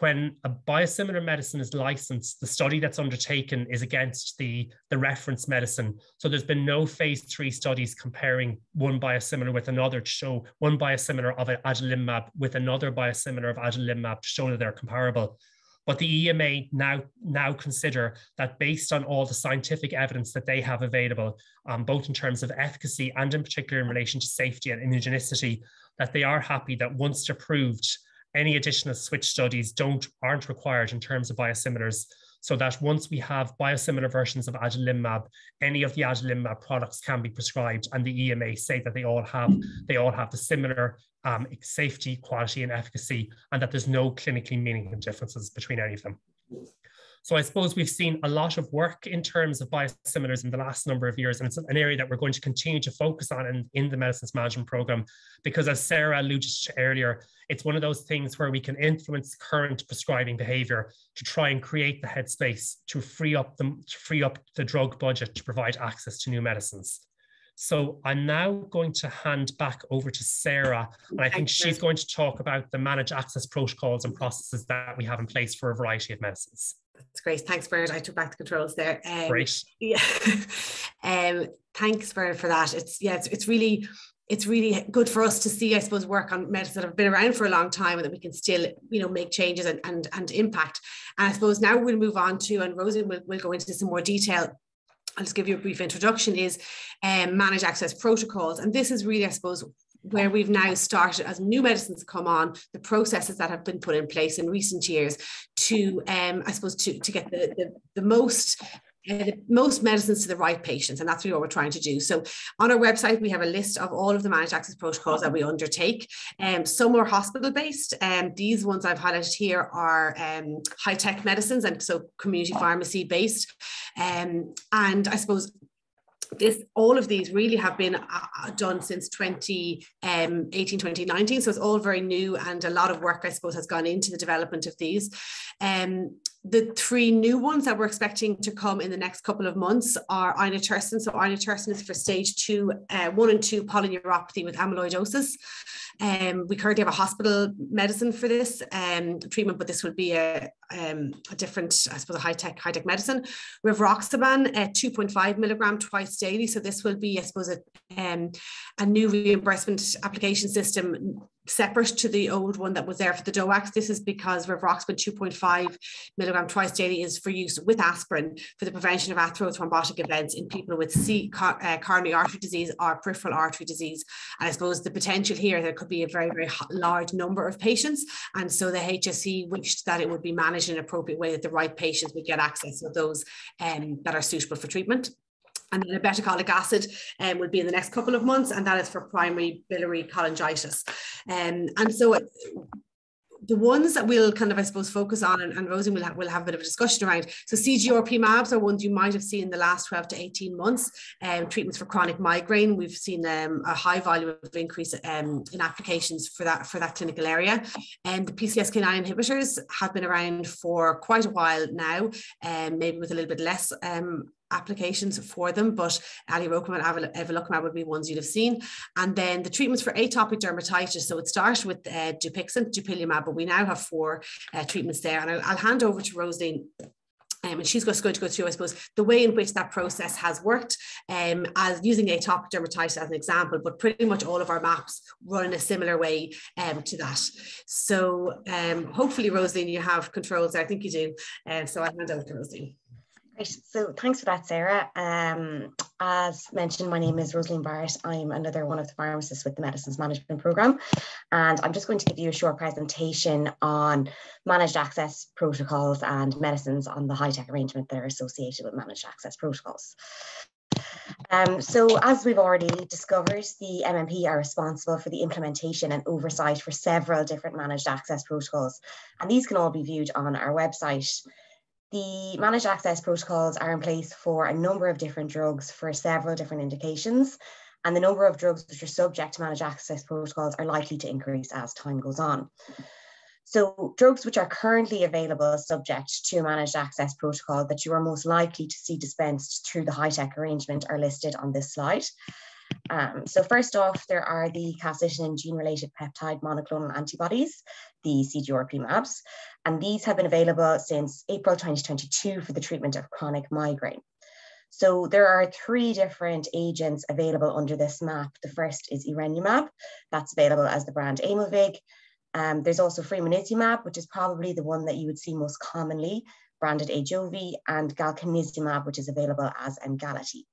when a biosimilar medicine is licensed, the study that's undertaken is against the, the reference medicine. So there's been no phase three studies comparing one biosimilar with another to show one biosimilar of adalimumab with another biosimilar of adalimumab to show that they're comparable. But the EMA now, now consider that based on all the scientific evidence that they have available, um, both in terms of efficacy and in particular in relation to safety and immunogenicity, that they are happy that once approved, any additional switch studies don't aren't required in terms of biosimilars so that once we have biosimilar versions of adalimumab, any of the adalimumab products can be prescribed, and the EMA say that they all have they all have the similar um, safety, quality, and efficacy, and that there's no clinically meaningful differences between any of them. So I suppose we've seen a lot of work in terms of biosimilars in the last number of years, and it's an area that we're going to continue to focus on in, in the medicines management program, because as Sarah alluded to earlier, it's one of those things where we can influence current prescribing behavior to try and create the headspace to free up the, to free up the drug budget to provide access to new medicines. So I'm now going to hand back over to Sarah, and I think she's going to talk about the managed access protocols and processes that we have in place for a variety of medicines. That's great. Thanks, Bernard. I took back the controls there. Um, great. Yeah. [LAUGHS] um, thanks, Bernard, for that. It's yeah, it's, it's really it's really good for us to see, I suppose, work on medicines that have been around for a long time and that we can still, you know, make changes and and, and impact. And I suppose now we'll move on to, and Rosie will, will go into some more detail I'll just give you a brief introduction, is um, manage access protocols. And this is really, I suppose, where we've now started as new medicines come on, the processes that have been put in place in recent years to, um, I suppose, to, to get the, the, the most uh, most medicines to the right patients. And that's really what we're trying to do. So on our website, we have a list of all of the managed access protocols that we undertake. Um, some are hospital based. Um, these ones I've highlighted here are um, high tech medicines and so community pharmacy based. Um, and I suppose this all of these really have been uh, uh done since 2018 um, 2019 so it's all very new and a lot of work i suppose has gone into the development of these. Um, the three new ones that we're expecting to come in the next couple of months are inotersen. So inotersen is for stage two, uh, one and two polyneuropathy with amyloidosis. Um, we currently have a hospital medicine for this um, treatment, but this would be a, um, a different, I suppose, a high-tech, high-tech medicine. Rivaroxaban at 2.5 milligram twice daily. So this will be, I suppose, a, um, a new reimbursement application system separate to the old one that was there for the DOACs. This is because rivaroxaban 2.5 milligram twice daily is for use with aspirin for the prevention of atherothrombotic events in people with C, uh, coronary artery disease or peripheral artery disease. And I suppose the potential here, there could be a very, very large number of patients. And so the HSE wished that it would be managed in an appropriate way that the right patients would get access to those um, that are suitable for treatment and then obeticholic acid um, will be in the next couple of months, and that is for primary biliary cholangitis. Um, and so the ones that we'll kind of, I suppose, focus on, and, and Rosie will have, will have a bit of a discussion around. So CGRP MABs are ones you might have seen in the last 12 to 18 months. Um, treatments for chronic migraine, we've seen um, a high volume of increase um, in applications for that for that clinical area. And the PCSK9 inhibitors have been around for quite a while now, um, maybe with a little bit less um, applications for them, but alirocumab and evolocumab would be ones you'd have seen. And then the treatments for atopic dermatitis. So it started with uh, Dupixent, dupilumab, but we now have four uh, treatments there. And I'll, I'll hand over to Rosealeen um, and she's just going to go through, I suppose, the way in which that process has worked, um, as using atopic dermatitis as an example, but pretty much all of our maps run in a similar way um, to that. So um, hopefully, Rosealeen, you have controls. I think you do. Uh, so I'll hand over to Rosealeen. So thanks for that, Sarah. Um, as mentioned, my name is Rosealeen Barrett. I'm another one of the pharmacists with the Medicines Management Programme. And I'm just going to give you a short presentation on managed access protocols and medicines on the high-tech arrangement that are associated with managed access protocols. Um, so as we've already discovered, the MMP are responsible for the implementation and oversight for several different managed access protocols. And these can all be viewed on our website. The managed access protocols are in place for a number of different drugs for several different indications, and the number of drugs which are subject to managed access protocols are likely to increase as time goes on. So drugs which are currently available subject to a managed access protocol that you are most likely to see dispensed through the high-tech arrangement are listed on this slide. Um, so first off, there are the calcitonin gene-related peptide monoclonal antibodies, the CGRP maps, and these have been available since April 2022 for the treatment of chronic migraine. So there are three different agents available under this map. The first is Erenumab, that's available as the brand Aimovig. Um, there's also Fremanezumab, which is probably the one that you would see most commonly, branded Ajovy, and Galcanezumab, which is available as Emgality.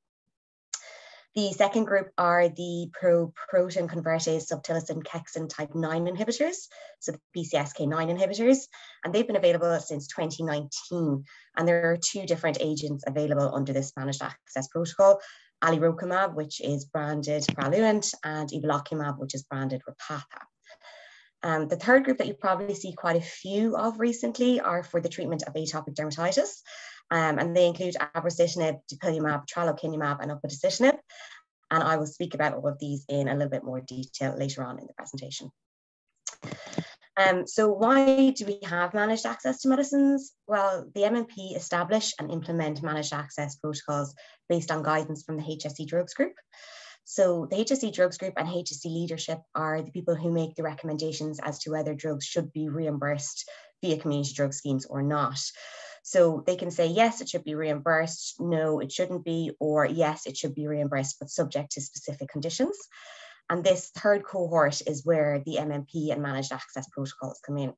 The second group are the pro-protein convertase subtilisin kexin type 9 inhibitors, so the PCSK9 inhibitors, and they've been available since 2019. And there are two different agents available under this managed access protocol, alirocumab, which is branded Praluent, and evolocumab, which is branded Repatha. Um, the third group that you probably see quite a few of recently are for the treatment of atopic dermatitis. Um, and they include abrocitinib, dupilumab, tralokinumab, and upadacitinib. And I will speak about all of these in a little bit more detail later on in the presentation. Um, so why do we have managed access to medicines? Well, the MMP establish and implement managed access protocols based on guidance from the HSE Drugs Group. So the HSE Drugs Group and HSE leadership are the people who make the recommendations as to whether drugs should be reimbursed via community drug schemes or not. So they can say, yes, it should be reimbursed, no, it shouldn't be, or yes, it should be reimbursed, but subject to specific conditions. And this third cohort is where the MMP and managed access protocols come in.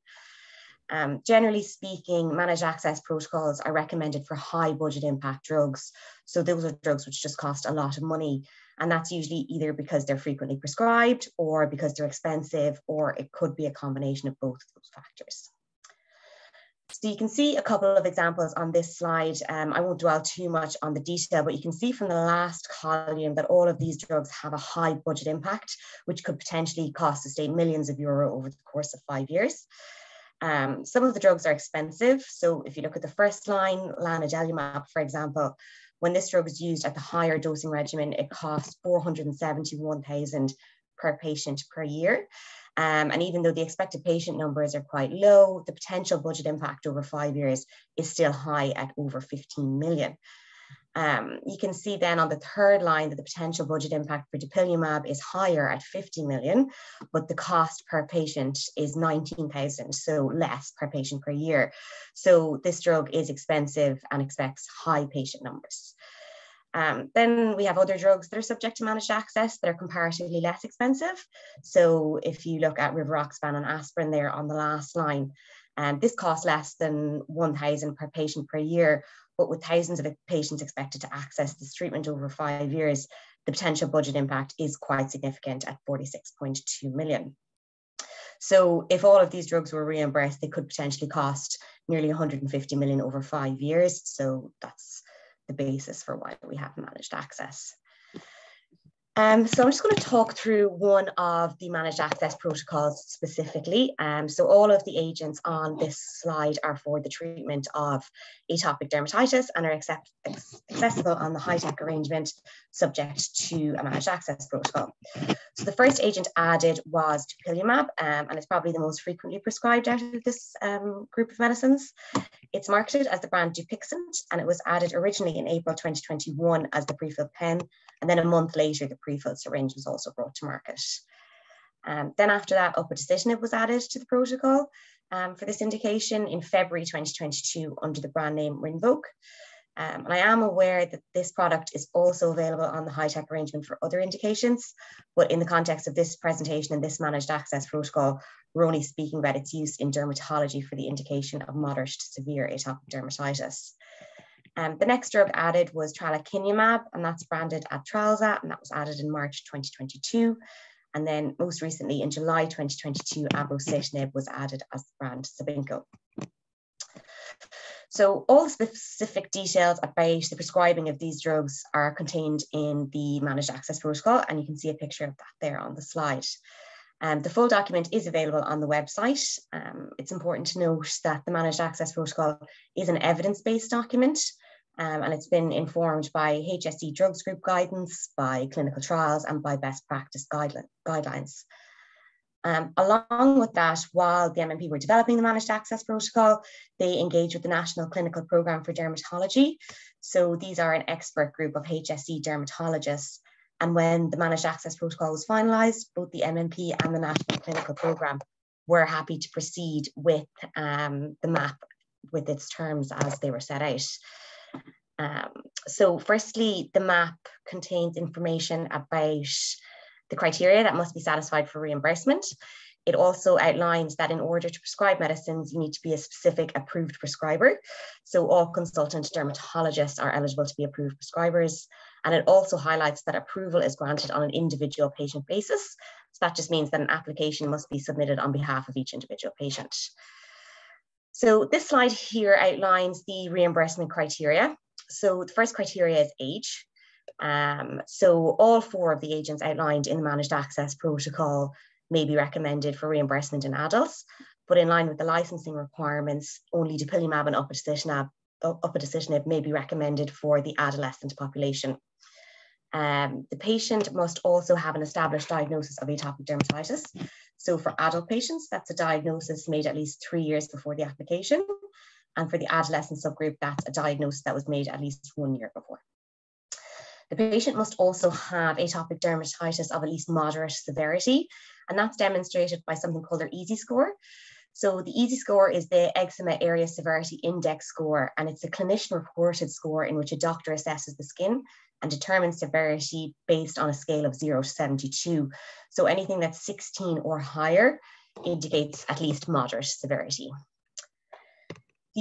Um, generally speaking, managed access protocols are recommended for high budget impact drugs. So those are drugs which just cost a lot of money. And that's usually either because they're frequently prescribed or because they're expensive, or it could be a combination of both of those factors. So you can see a couple of examples on this slide. Um, I won't dwell too much on the detail, but you can see from the last column that all of these drugs have a high budget impact, which could potentially cost the state millions of euro over the course of five years. Um, some of the drugs are expensive. So if you look at the first line, lanadelumab, for example, when this drug is used at the higher dosing regimen, it costs 471,000 per patient per year. Um, and even though the expected patient numbers are quite low, the potential budget impact over five years is still high at over 15 million. Um, you can see then on the third line that the potential budget impact for dupilumab is higher at 50 million, but the cost per patient is 19,000, so less per patient per year. So this drug is expensive and expects high patient numbers. Um, then we have other drugs that are subject to managed access that are comparatively less expensive. So if you look at rivaroxaban and aspirin there on the last line, um, this costs less than 1,000 per patient per year, but with thousands of patients expected to access this treatment over five years, the potential budget impact is quite significant at 46.2 million. So if all of these drugs were reimbursed, they could potentially cost nearly 150 million over five years. So that's the basis for why we have managed access. Um, so I'm just going to talk through one of the managed access protocols specifically. Um, so all of the agents on this slide are for the treatment of atopic dermatitis and are accept, accessible on the high-tech arrangement subject to a managed access protocol. So the first agent added was dupilumab, um, and it's probably the most frequently prescribed out of this um, group of medicines. It's marketed as the brand Dupixent, and it was added originally in April 2021 as the prefilled pen, and then a month later, the prefilled syringe was also brought to market. Um, then after that, upadacitinib was added to the protocol um, for this indication in February 2022 under the brand name Rinvoq. Um, and I am aware that this product is also available on the high-tech arrangement for other indications, but in the context of this presentation and this managed access protocol, we're only speaking about its use in dermatology for the indication of moderate to severe atopic dermatitis. Um, the next drug added was tralokinumab, and that's branded Adtralza, and that was added in March 2022. And then most recently in July 2022, abrocitinib was added as the brand Cibinqo. So all the specific details about the prescribing of these drugs are contained in the managed access protocol, and you can see a picture of that there on the slide. Um, the full document is available on the website. Um, it's important to note that the Managed Access Protocol is an evidence-based document um, and it's been informed by HSE Drugs Group guidance, by clinical trials and by best practice guidelines. Um, along with that, while the MMP were developing the Managed Access Protocol, they engaged with the National Clinical Programme for Dermatology. So these are an expert group of HSE dermatologists and when the managed access protocol was finalised, both the MMP and the National Clinical Programme were happy to proceed with um, the map with its terms as they were set out. Um, so firstly, the map contains information about the criteria that must be satisfied for reimbursement. It also outlines that in order to prescribe medicines, you need to be a specific approved prescriber. So all consultant dermatologists are eligible to be approved prescribers. And it also highlights that approval is granted on an individual patient basis. So that just means that an application must be submitted on behalf of each individual patient. So this slide here outlines the reimbursement criteria. So the first criteria is age. Um, so all four of the agents outlined in the managed access protocol may be recommended for reimbursement in adults, but in line with the licensing requirements, only dupilumab and upadacitinib, upadacitinib may be recommended for the adolescent population. Um, the patient must also have an established diagnosis of atopic dermatitis. So for adult patients, that's a diagnosis made at least three years before the application. And for the adolescent subgroup, that's a diagnosis that was made at least one year before. The patient must also have atopic dermatitis of at least moderate severity, and that's demonstrated by something called their EASI score. So the EASI score is the Eczema Area Severity Index score, and it's a clinician reported score in which a doctor assesses the skin and determines severity based on a scale of 0 to 72. So anything that's 16 or higher indicates at least moderate severity.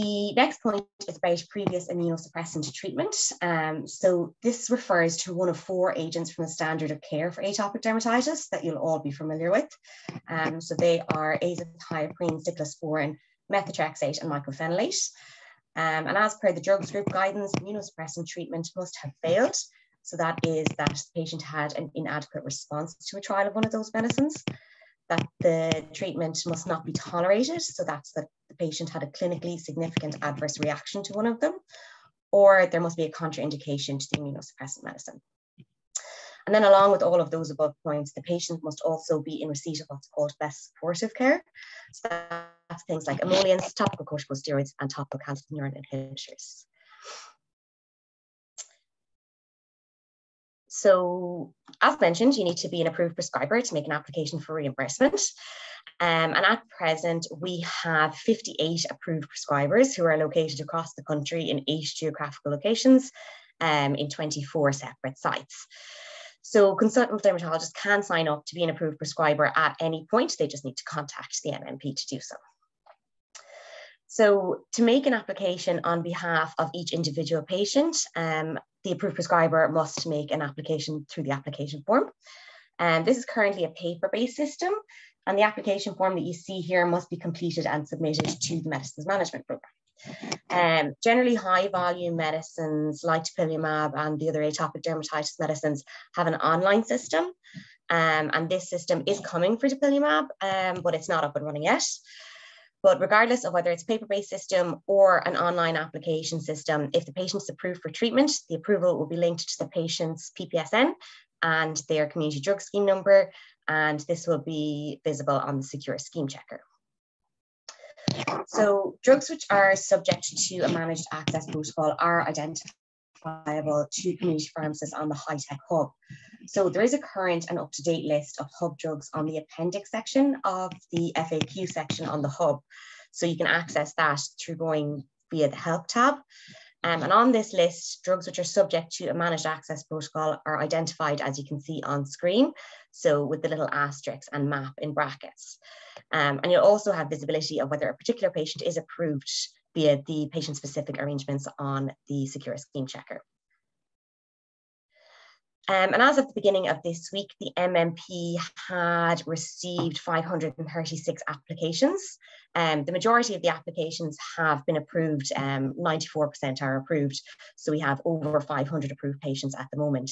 The next point is about previous immunosuppressant treatment. Um, so this refers to one of four agents from the standard of care for atopic dermatitis that you'll all be familiar with. Um, so they are azathioprine, cyclosporin, methotrexate, and mycophenolate. Um, and as per the drugs group guidance, immunosuppressant treatment must have failed. So that is that the patient had an inadequate response to a trial of one of those medicines, that the treatment must not be tolerated. So that's that the patient had a clinically significant adverse reaction to one of them, or there must be a contraindication to the immunosuppressant medicine. And then along with all of those above points, the patient must also be in receipt of what's called best supportive care. So that's things like emollients, topical corticosteroids, and topical calcineurin inhibitors. So as mentioned, you need to be an approved prescriber to make an application for reimbursement. Um, and at present, we have 58 approved prescribers who are located across the country in eight geographical locations um, in 24 separate sites. So consultant dermatologists can sign up to be an approved prescriber at any point. They just need to contact the MMP to do so. So to make an application on behalf of each individual patient, um, the approved prescriber must make an application through the application form. And this is currently a paper-based system, and the application form that you see here must be completed and submitted to the medicines management program. Um, generally, high volume medicines like dupilumab and the other atopic dermatitis medicines have an online system. Um, and this system is coming for dupilumab, um, but it's not up and running yet. But regardless of whether it's a paper-based system or an online application system, if the patient is approved for treatment, the approval will be linked to the patient's PPSN and their community drug scheme number, and this will be visible on the secure scheme checker. So drugs which are subject to a managed access protocol are identifiable to community pharmacists on the high-tech hub. So there is a current and up-to-date list of hub drugs on the appendix section of the FAQ section on the hub. So you can access that through going via the help tab. Um, and on this list, drugs which are subject to a managed access protocol are identified as you can see on screen. So with the little asterisks and map in brackets. Um, and you'll also have visibility of whether a particular patient is approved via the patient specific arrangements on the secure scheme checker. Um, and as of the beginning of this week, the MMP had received 536 applications. Um, the majority of the applications have been approved, 94% um, are approved. So we have over 500 approved patients at the moment.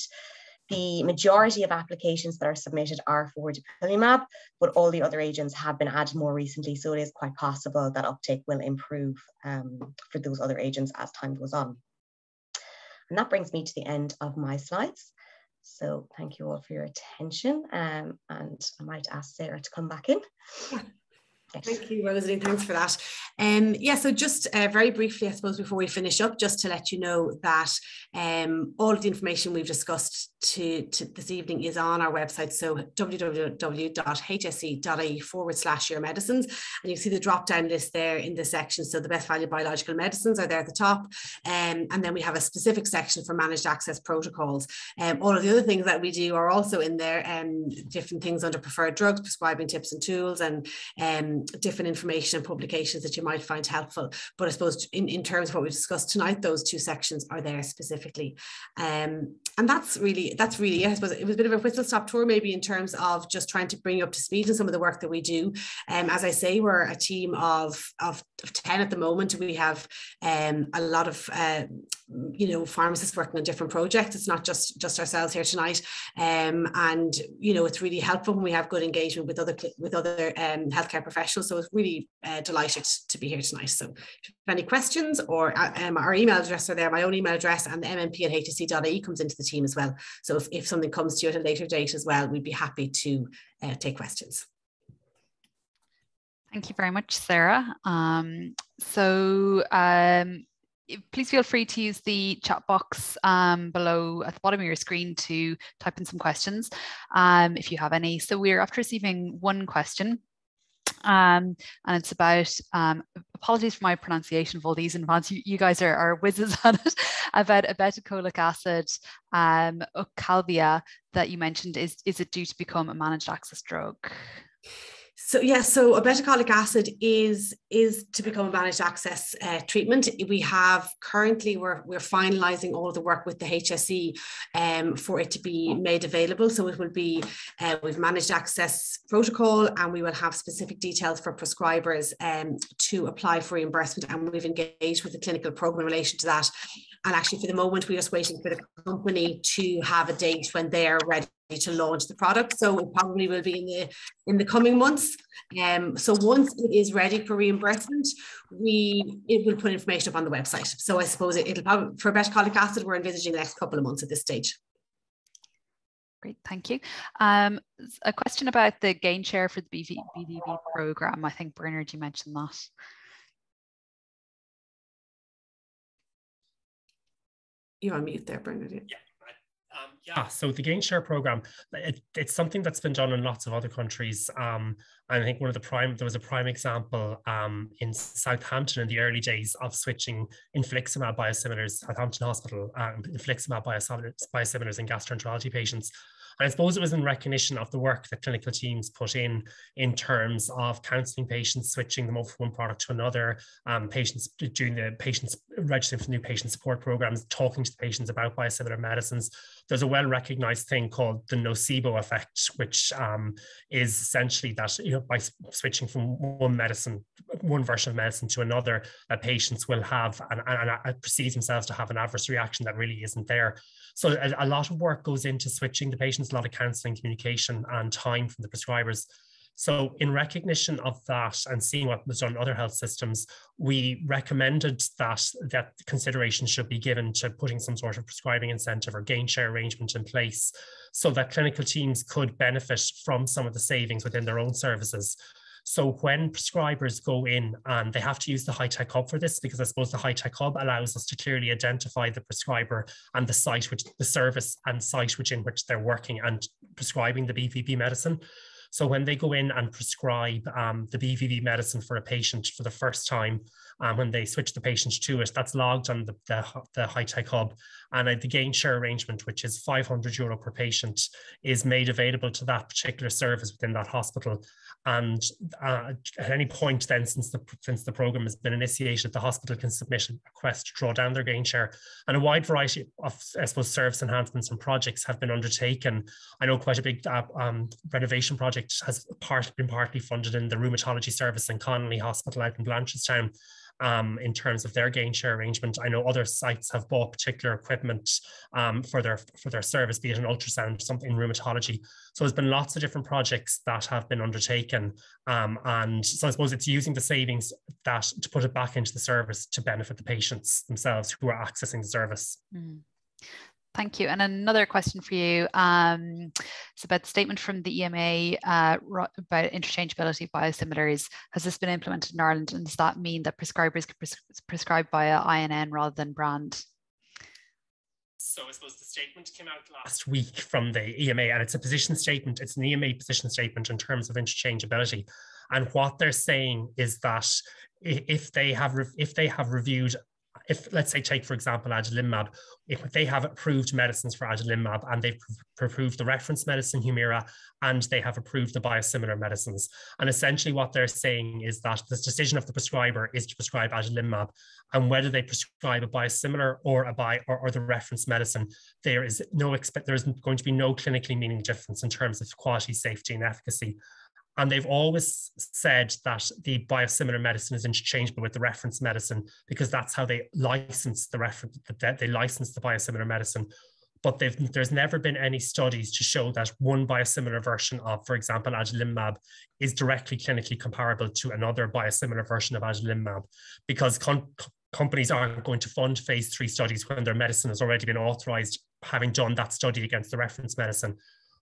The majority of applications that are submitted are for dupilumab, but all the other agents have been added more recently. So it is quite possible that uptake will improve um, for those other agents as time goes on. And that brings me to the end of my slides. So thank you all for your attention. Um, and I might ask Sarah to come back in. Thank you, Rosalie. Thanks for that. Um, yeah, so just uh, very briefly, I suppose, before we finish up, just to let you know that um, all of the information we've discussed to, to this evening is on our website. So www.hse.ie forward slash your medicines. And you see the drop down list there in the section. So the best value biological medicines are there at the top. Um, and then we have a specific section for managed access protocols. Um, all of the other things that we do are also in there, um, different things under preferred drugs, prescribing tips and tools, and um, different information and publications that you might find helpful. But I suppose in, in terms of what we discussed tonight, those two sections are there specifically. Um, and that's really, that's really, I suppose it was a bit of a whistle stop tour maybe in terms of just trying to bring you up to speed in some of the work that we do. Um, as I say, we're a team of, of, of 10 at the moment. We have um, a lot of, uh, you know, pharmacists working on different projects. It's not just, just ourselves here tonight. Um, and, you know, it's really helpful when we have good engagement with other, with other um, healthcare professionals. So it's really uh, delighted to be here tonight. So if any questions or uh, um, our email address are there, my own email address and the mmp at hse.ie comes into the team as well. So if, if something comes to you at a later date as well, we'd be happy to uh, take questions. Thank you very much, Sarah. Um, so um, please feel free to use the chat box um, below at the bottom of your screen to type in some questions um, if you have any. So we're after receiving one question um, and it's about um, apologies for my pronunciation of all these in advance. You, you guys are, are whizzes [LAUGHS] on it about obeticholic acid, um, Ocaliva that you mentioned. Is is it due to become a managed access drug? So yes, yeah, so obeticholic acid is is to become a managed access uh, treatment. We have currently we're we're finalising all the work with the HSE um, for it to be made available. So it will be uh, we've managed access protocol, and we will have specific details for prescribers um, to apply for reimbursement. And we've engaged with the clinical program in relation to that. And actually, for the moment, we're just waiting for the company to have a date when they're ready to launch the product. So it probably will be in the in the coming months. Um, so once it is ready for reimbursement, we it will put information up on the website. So I suppose it, will probably for obeticholic acid, we're envisaging the next couple of months at this stage. Great, thank you. Um, a question about the gain share for the BV, BVB program. I think Bernard, you mentioned that. You're on mute there, Bernard. Yeah. Um, yeah, so the gain share program, it, it's something that's been done in lots of other countries. Um, I think one of the prime, there was a prime example um, in Southampton in the early days of switching infliximab biosimilars, Southampton Hospital, um, infliximab biosimilars in gastroenterology patients and I suppose it was in recognition of the work that clinical teams put in in terms of counselling patients, switching them over from one product to another, um, patients doing the patients registering for new patient support programs, talking to the patients about biosimilar medicines. There's a well-recognized thing called the nocebo effect, which um, is essentially that you know by switching from one medicine, one version of medicine to another, that patients will have and, and, and perceive themselves to have an adverse reaction that really isn't there. So a, a lot of work goes into switching the patients, a lot of counselling, communication, and time from the prescribers. So, in recognition of that and seeing what was done in other health systems, we recommended that that consideration should be given to putting some sort of prescribing incentive or gain share arrangement in place, so that clinical teams could benefit from some of the savings within their own services. So when prescribers go in and they have to use the high tech hub for this, because I suppose the high tech hub allows us to clearly identify the prescriber and the site, which the service and site which in which they're working and prescribing the BVB medicine. So when they go in and prescribe um, the BVB medicine for a patient for the first time, um, when they switch the patient to it, that's logged on the, the, the high tech hub. And uh, the gain share arrangement, which is 500 euro per patient, is made available to that particular service within that hospital. And uh, at any point then, since the since the program has been initiated, the hospital can submit a request to draw down their gain share. And a wide variety of, I suppose, service enhancements and projects have been undertaken. I know quite a big uh, um, renovation project has part, been partly funded in the rheumatology service in Connolly Hospital out in Blanchardstown um, in terms of their gain share arrangement. I know other sites have bought particular equipment um, for their for their service, be it an ultrasound, something in rheumatology. So there's been lots of different projects that have been undertaken, um, and so I suppose it's using the savings that to put it back into the service to benefit the patients themselves who are accessing the service. Mm. Thank you. And another question for you. Um, it's about the statement from the EMA uh, about interchangeability of biosimilars. Has this been implemented in Ireland? And does that mean that prescribers can pres prescribe via INN rather than brand? So I suppose the statement came out last week from the EMA, and it's a position statement. It's an EMA position statement in terms of interchangeability. And what they're saying is that if they have if they have reviewed if let's say take for example adalimumab, if they have approved medicines for adalimumab and they've approved the reference medicine Humira and they have approved the biosimilar medicines, and essentially what they're saying is that the decision of the prescriber is to prescribe adalimumab, and whether they prescribe a biosimilar or a bi or, or the reference medicine, there is no expect there is going to be no clinically meaning difference in terms of quality, safety, and efficacy. And they've always said that the biosimilar medicine is interchangeable with the reference medicine because that's how they license the reference, they license the biosimilar medicine. But there's never been any studies to show that one biosimilar version of, for example, adalimumab is directly clinically comparable to another biosimilar version of adalimumab because con- companies aren't going to fund phase three studies when their medicine has already been authorized, having done that study against the reference medicine.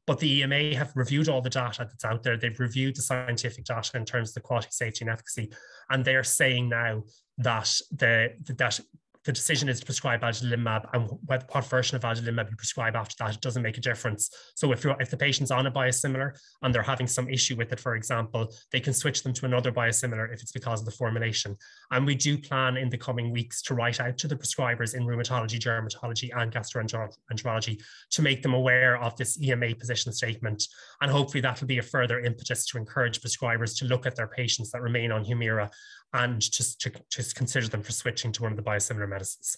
But the EMA have reviewed all the data that's out there. They've reviewed the scientific data in terms of the quality, safety, and efficacy. And they're saying now that the that the decision is to prescribe adalimumab and what, what version of adalimumab you prescribe after that, it doesn't make a difference. So if if the patient's on a biosimilar and they're having some issue with it, for example, they can switch them to another biosimilar if it's because of the formulation. And we do plan in the coming weeks to write out to the prescribers in rheumatology, dermatology, and gastroenterology to make them aware of this EMA position statement. And hopefully that will be a further impetus to encourage prescribers to look at their patients that remain on Humira and just to just consider them for switching to one of the biosimilar medicines.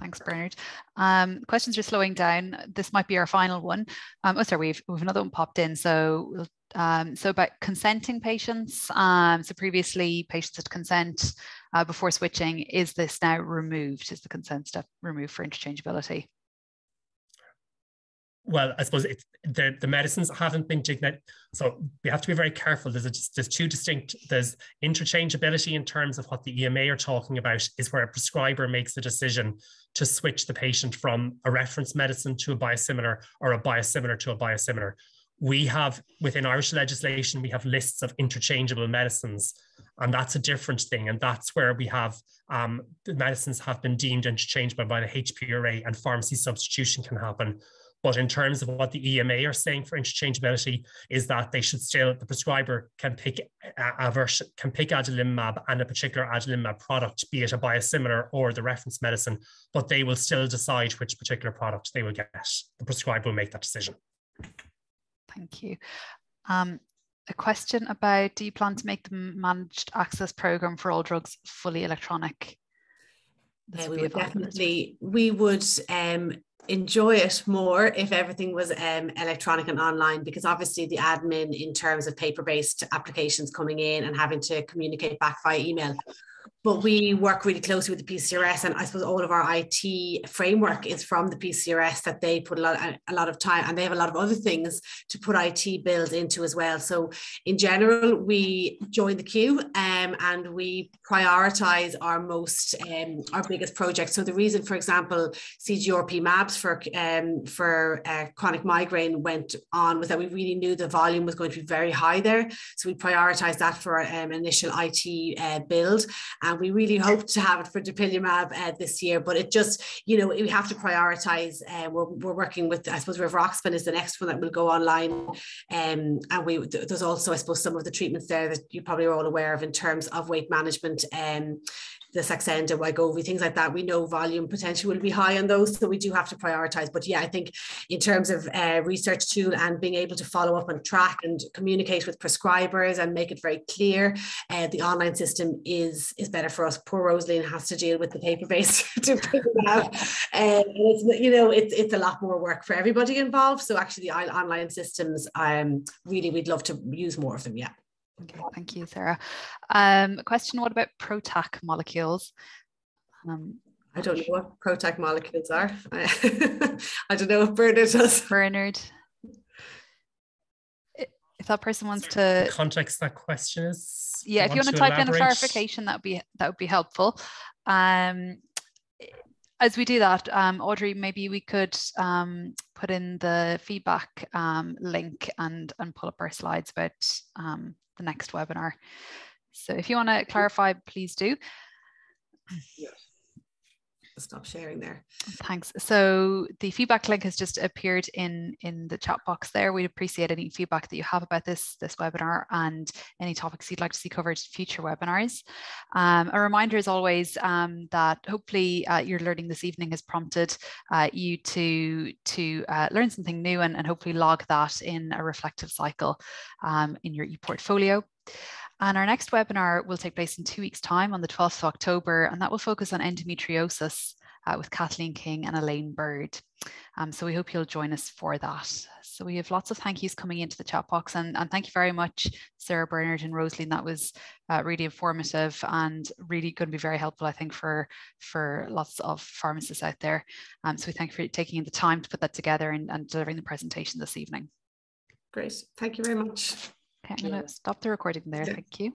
Thanks, Bernard. Um, questions are slowing down. This might be our final one. Um, oh, sorry, we've, we've another one popped in. So, um, so about consenting patients. Um, so previously, patients had consent uh, before switching. Is this now removed? Is the consent step removed for interchangeability? Well, I suppose it's the, the medicines haven't been dignified. So we have to be very careful. There's a, there's two distinct, there's interchangeability in terms of what the EMA are talking about is where a prescriber makes the decision to switch the patient from a reference medicine to a biosimilar or a biosimilar to a biosimilar. We have within Irish legislation, we have lists of interchangeable medicines, and that's a different thing. And that's where we have um, the medicines have been deemed interchangeable by the HPRA and pharmacy substitution can happen. But in terms of what the EMA are saying for interchangeability, is that they should still the prescriber can pick a, a version can pick adalimumab and a particular adalimumab product, be it a biosimilar or the reference medicine, but they will still decide which particular product they will get. The prescriber will make that decision. Thank you. Um, a question about do you plan to make the managed access program for all drugs fully electronic? Yeah, we would definitely we would um, enjoy it more if everything was um, electronic and online because obviously the admin in terms of paper-based applications coming in and having to communicate back via email but we work really closely with the PCRS, and I suppose all of our IT framework is from the PCRS that they put a lot a lot of time, and they have a lot of other things to put IT builds into as well. So in general, we join the queue um, and we prioritize our most um, our biggest projects. So the reason, for example, CGRP maps for um, for uh, chronic migraine went on was that we really knew the volume was going to be very high there, so we prioritized that for our um, initial IT uh, build and we really hope to have it for dupilumab uh, this year. But it just, you know, we have to prioritize. Uh, we're, we're working with, I suppose, rivaroxaban is the next one that will go online, um, and we there's also, I suppose, some of the treatments there that you probably are all aware of in terms of weight management. Um, the Saxenda, Wegovy, things like that. We know volume potential will be high on those, so we do have to prioritize. But yeah, I think in terms of uh, research tool and being able to follow up and track and communicate with prescribers and make it very clear, uh, the online system is is better for us. Poor Rosealeen has to deal with the paper based [LAUGHS] to it out, [LAUGHS] and it's you know it's it's a lot more work for everybody involved. So actually, the online systems, um, really we'd love to use more of them. Yeah. Okay, thank you, Sarah. Um, question, what about PROTAC molecules? Um, I don't know what PROTAC molecules are. [LAUGHS] I don't know if Bernard does. Bernard. If that person wants to context that question is yeah, if you want to, type elaborate? in a clarification, that would be that would be helpful. Um, as we do that, um, Audrey, maybe we could um, put in the feedback um, link and and pull up our slides about um, the next webinar. So if you want to clarify, please do. Yes. Stop sharing there. Thanks. So the feedback link has just appeared in in the chat box there. We'd appreciate any feedback that you have about this this webinar and any topics you'd like to see covered in future webinars. Um, a reminder as always um, that hopefully uh, your learning this evening has prompted uh, you to to uh, learn something new and, and hopefully log that in a reflective cycle um, in your e-portfolio. And our next webinar will take place in two weeks' time on the 12th of October, and that will focus on endometriosis uh, with Kathleen King and Elaine Bird. Um, so we hope you'll join us for that. So we have lots of thank yous coming into the chat box, and, and thank you very much, Sarah Bernard and Rosealeen. That was uh, really informative and really going to be very helpful, I think, for, for lots of pharmacists out there. Um, so we thank you for taking the time to put that together and, and delivering the presentation this evening. Great. Thank you very much. Okay, I'm going to stop the recording there. Thank you.